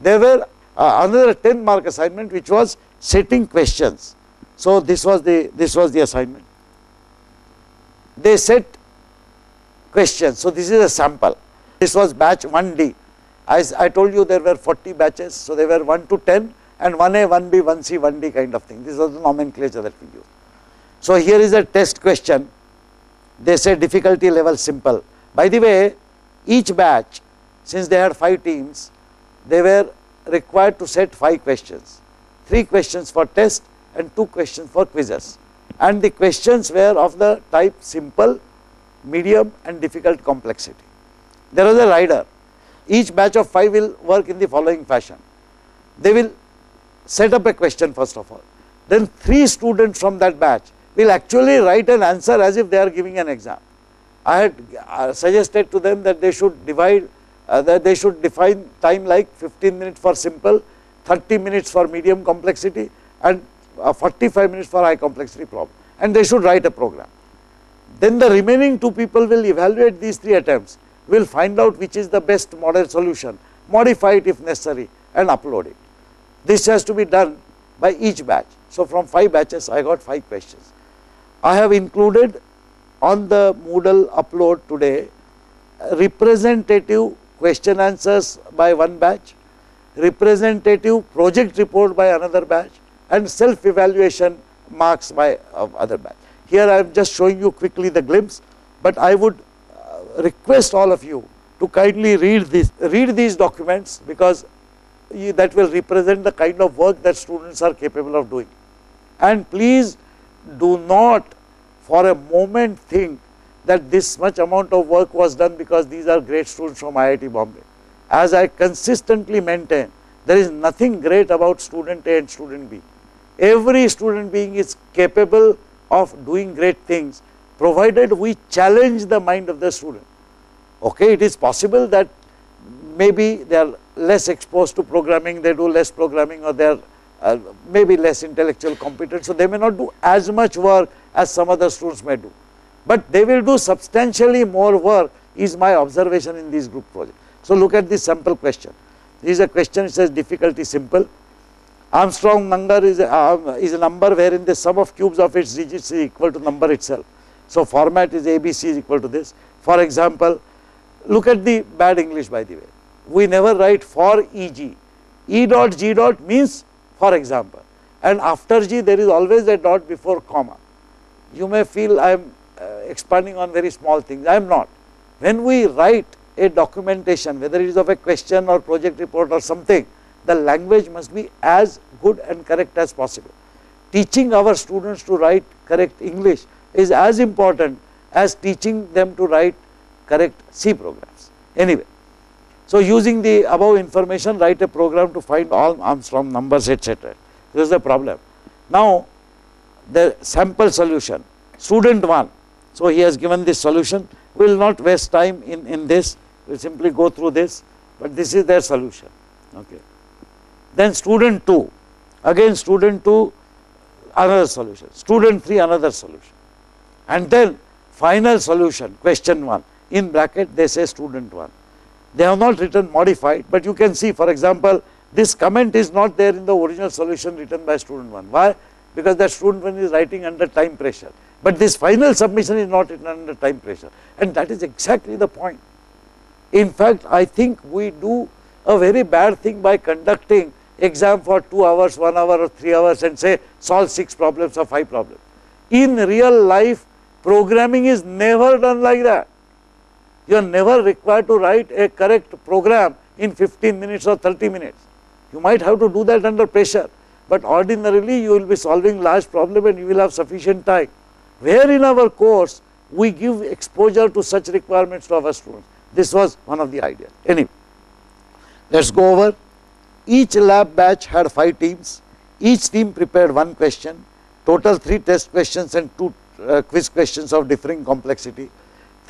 There were uh, another 10 mark assignment which was setting questions so, this was the this was the assignment. They set questions. So, this is a sample. This was batch 1D. As I told you there were 40 batches. So, they were 1 to 10 and 1A, 1B, 1C, 1D kind of thing. This was the nomenclature that we use. So, here is a test question. They say difficulty level simple. By the way, each batch since they had 5 teams, they were required to set 5 questions. 3 questions for test and 2 questions for quizzes and the questions were of the type simple, medium and difficult complexity. There was a rider, each batch of 5 will work in the following fashion. They will set up a question first of all. Then three students from that batch will actually write an answer as if they are giving an exam. I had uh, suggested to them that they should divide, uh, that they should define time like 15 minutes for simple, 30 minutes for medium complexity and uh, 45 minutes for high complexity problem and they should write a program. Then the remaining two people will evaluate these three attempts, will find out which is the best model solution, modify it if necessary and upload it. This has to be done by each batch. So, from 5 batches I got 5 questions. I have included on the Moodle upload today representative question answers by one batch, representative project report by another batch and self evaluation marks by uh, other batch. Here I am just showing you quickly the glimpse, but I would uh, request all of you to kindly read this, read these documents because you, that will represent the kind of work that students are capable of doing. And please do not for a moment think that this much amount of work was done because these are great students from IIT Bombay. As I consistently maintain, there is nothing great about student A and student B. Every student being is capable of doing great things provided we challenge the mind of the student. Okay, it is possible that maybe they are less exposed to programming, they do less programming or they are uh, maybe less intellectual competent. So, they may not do as much work as some other students may do, but they will do substantially more work is my observation in this group project. So, look at this sample question. This is a question it says difficulty simple. Armstrong number is a, uh, is a number wherein the sum of cubes of its digits is equal to number itself. So, format is ABC is equal to this. For example, look at the bad English by the way. We never write for EG. E dot G dot means for example and after G there is always a dot before comma. You may feel I am uh, expanding on very small things, I am not. When we write a documentation whether it is of a question or project report or something, the language must be as good and correct as possible. Teaching our students to write correct English is as important as teaching them to write correct C programs. Anyway, so using the above information write a program to find all Armstrong numbers etc. This is the problem. Now the sample solution, student 1, so he has given this solution, we will not waste time in, in this, we will simply go through this, but this is their solution. Okay. Then student 2, again student 2 another solution, student 3 another solution and then final solution question 1 in bracket they say student 1. They have not written modified, but you can see for example, this comment is not there in the original solution written by student 1. Why? Because that student 1 is writing under time pressure, but this final submission is not written under time pressure and that is exactly the point. In fact, I think we do a very bad thing by conducting exam for 2 hours, 1 hour or 3 hours and say solve 6 problems or 5 problems. In real life, programming is never done like that. You are never required to write a correct program in 15 minutes or 30 minutes. You might have to do that under pressure, but ordinarily you will be solving large problem and you will have sufficient time. Where in our course we give exposure to such requirements to our students. This was one of the ideas. Anyway, let us go over. Each lab batch had 5 teams. Each team prepared one question, total 3 test questions and 2 uh, quiz questions of differing complexity.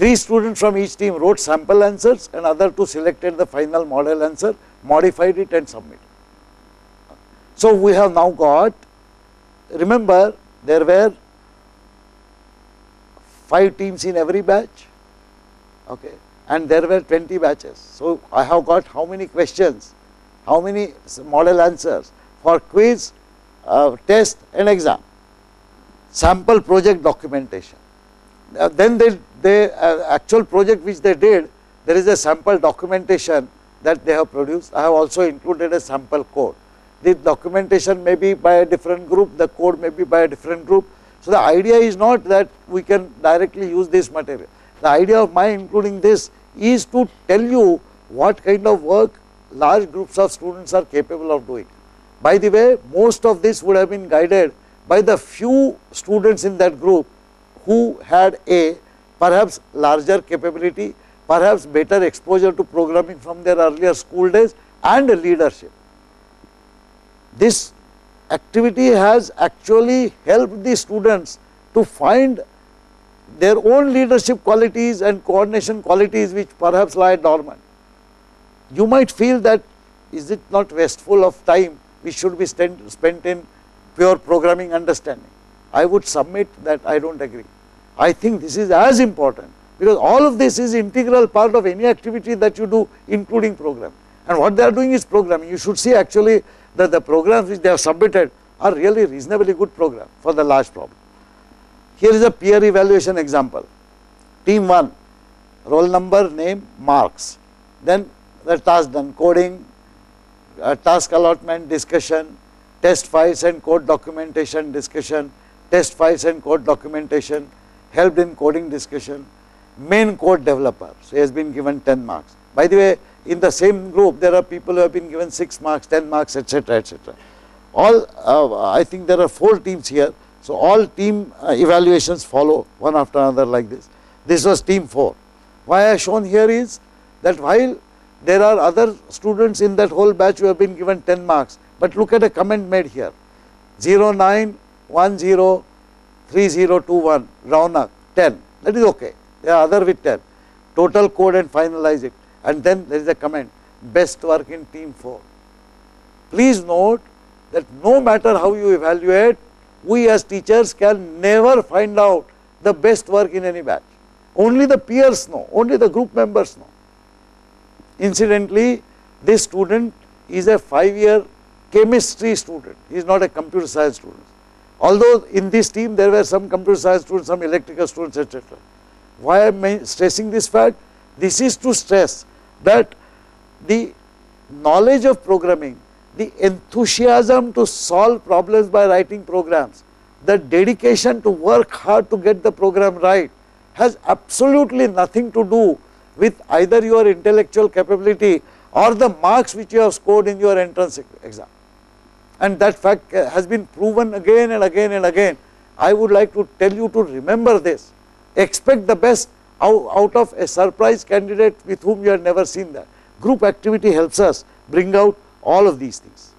Three students from each team wrote sample answers and other two selected the final model answer, modified it and submitted. So, we have now got, remember there were 5 teams in every batch okay, and there were 20 batches. So, I have got how many questions, how many model answers for quiz, uh, test and exam, sample project documentation. Uh, then they the uh, actual project which they did, there is a sample documentation that they have produced. I have also included a sample code. The documentation may be by a different group, the code may be by a different group. So, the idea is not that we can directly use this material. The idea of my including this is to tell you what kind of work large groups of students are capable of doing. By the way, most of this would have been guided by the few students in that group who had a perhaps larger capability, perhaps better exposure to programming from their earlier school days and leadership. This activity has actually helped the students to find their own leadership qualities and coordination qualities which perhaps lie dormant. You might feel that is it not wasteful of time which should be spent in pure programming understanding. I would submit that I do not agree. I think this is as important because all of this is integral part of any activity that you do including program and what they are doing is programming. You should see actually that the programs which they have submitted are really reasonably good program for the large problem. Here is a peer evaluation example. Team 1, roll number, name, marks. Then the task done, coding, uh, task allotment, discussion, test files and code documentation discussion, test files and code documentation, helped in coding discussion, main code developer, so he has been given 10 marks. By the way, in the same group there are people who have been given 6 marks, 10 marks etc., etc. All uh, I think there are 4 teams here so, all team uh, evaluations follow one after another like this. This was team 4. Why I have shown here is that while there are other students in that whole batch who have been given 10 marks, but look at a comment made here 09103021 Raunak 10 that is okay there are other with 10 total code and finalize it and then there is a comment best work in team 4. Please note that no matter how you evaluate we as teachers can never find out the best work in any batch. Only the peers know, only the group members know. Incidentally, this student is a 5 year chemistry student, he is not a computer science student. Although in this team there were some computer science students, some electrical students etc. Why am I stressing this fact? This is to stress that the knowledge of programming the enthusiasm to solve problems by writing programs, the dedication to work hard to get the program right has absolutely nothing to do with either your intellectual capability or the marks which you have scored in your entrance exam. And that fact uh, has been proven again and again and again. I would like to tell you to remember this. Expect the best out, of a surprise candidate with whom you have never seen that. Group activity helps us bring out all of these things.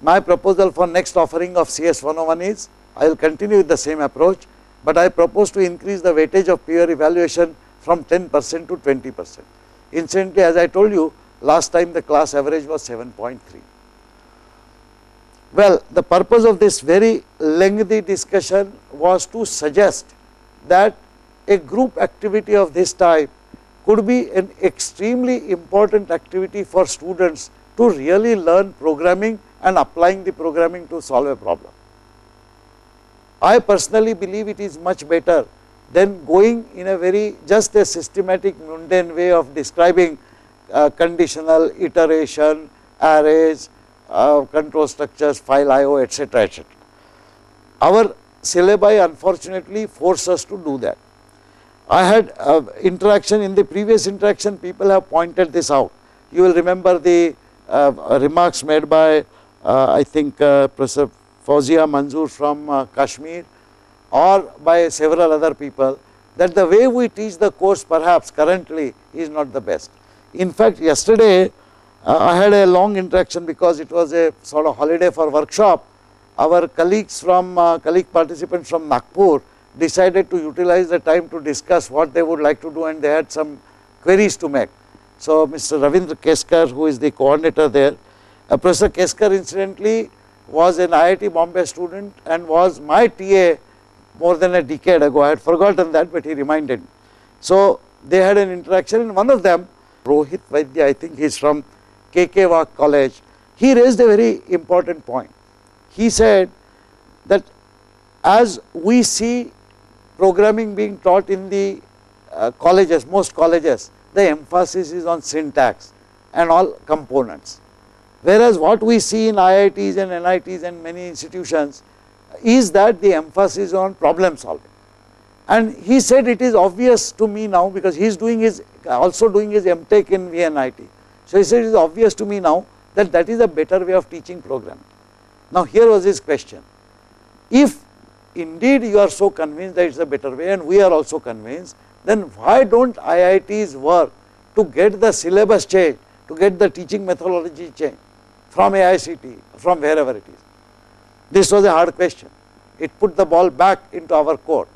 My proposal for next offering of CS 101 is, I will continue with the same approach, but I propose to increase the weightage of peer evaluation from 10 percent to 20 percent. Incidentally, as I told you, last time the class average was 7.3. Well, the purpose of this very lengthy discussion was to suggest that a group activity of this type could be an extremely important activity for students to really learn programming and applying the programming to solve a problem. I personally believe it is much better than going in a very just a systematic mundane way of describing uh, conditional iteration, arrays, uh, control structures, file IO etc., etc. Our syllabi unfortunately force us to do that. I had uh, interaction in the previous interaction people have pointed this out. You will remember the uh, remarks made by uh, I think uh, Professor Fauzia Manzoor from Kashmir or by several other people that the way we teach the course perhaps currently is not the best. In fact, yesterday uh, I had a long interaction because it was a sort of holiday for workshop. Our colleagues from uh, colleague participants from Nagpur decided to utilize the time to discuss what they would like to do and they had some queries to make. So, Mr. Ravindra Keskar who is the coordinator there, uh, Professor Keskar incidentally was an IIT Bombay student and was my TA more than a decade ago, I had forgotten that but he reminded me. So, they had an interaction and one of them Rohit Vaidya I think he is from KK college, he raised a very important point. He said that as we see programming being taught in the uh, colleges, most colleges, the emphasis is on syntax and all components. Whereas what we see in IITs and NITs and many institutions is that the emphasis on problem solving. And he said it is obvious to me now because he is doing his also doing his MTech in VNIT. So he said it is obvious to me now that that is a better way of teaching programming. Now here was his question. If indeed you are so convinced that it is a better way and we are also convinced then why don't IITs work to get the syllabus changed, to get the teaching methodology changed from AICT, from wherever it is. This was a hard question. It put the ball back into our court.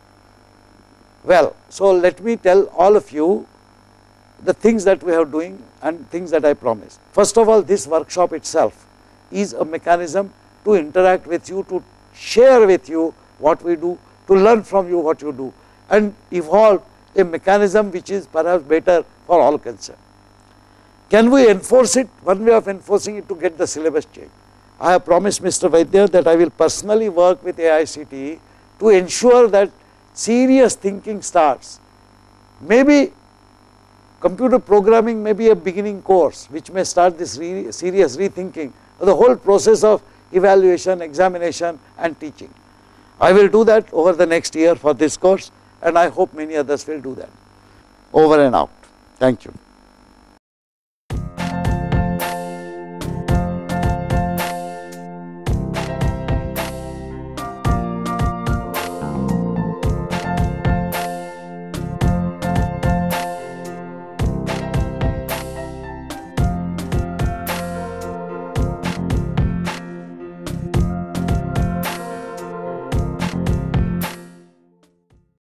Well, so let me tell all of you the things that we are doing and things that I promised. First of all, this workshop itself is a mechanism to interact with you, to share with you what we do, to learn from you what you do and evolve a mechanism which is perhaps better for all concerned. Can we enforce it? One way of enforcing it to get the syllabus changed. I have promised Mr. Vaidya that I will personally work with AICTE to ensure that serious thinking starts. Maybe computer programming may be a beginning course which may start this re serious rethinking of the whole process of evaluation, examination and teaching. I will do that over the next year for this course and I hope many others will do that. Over and out. Thank you.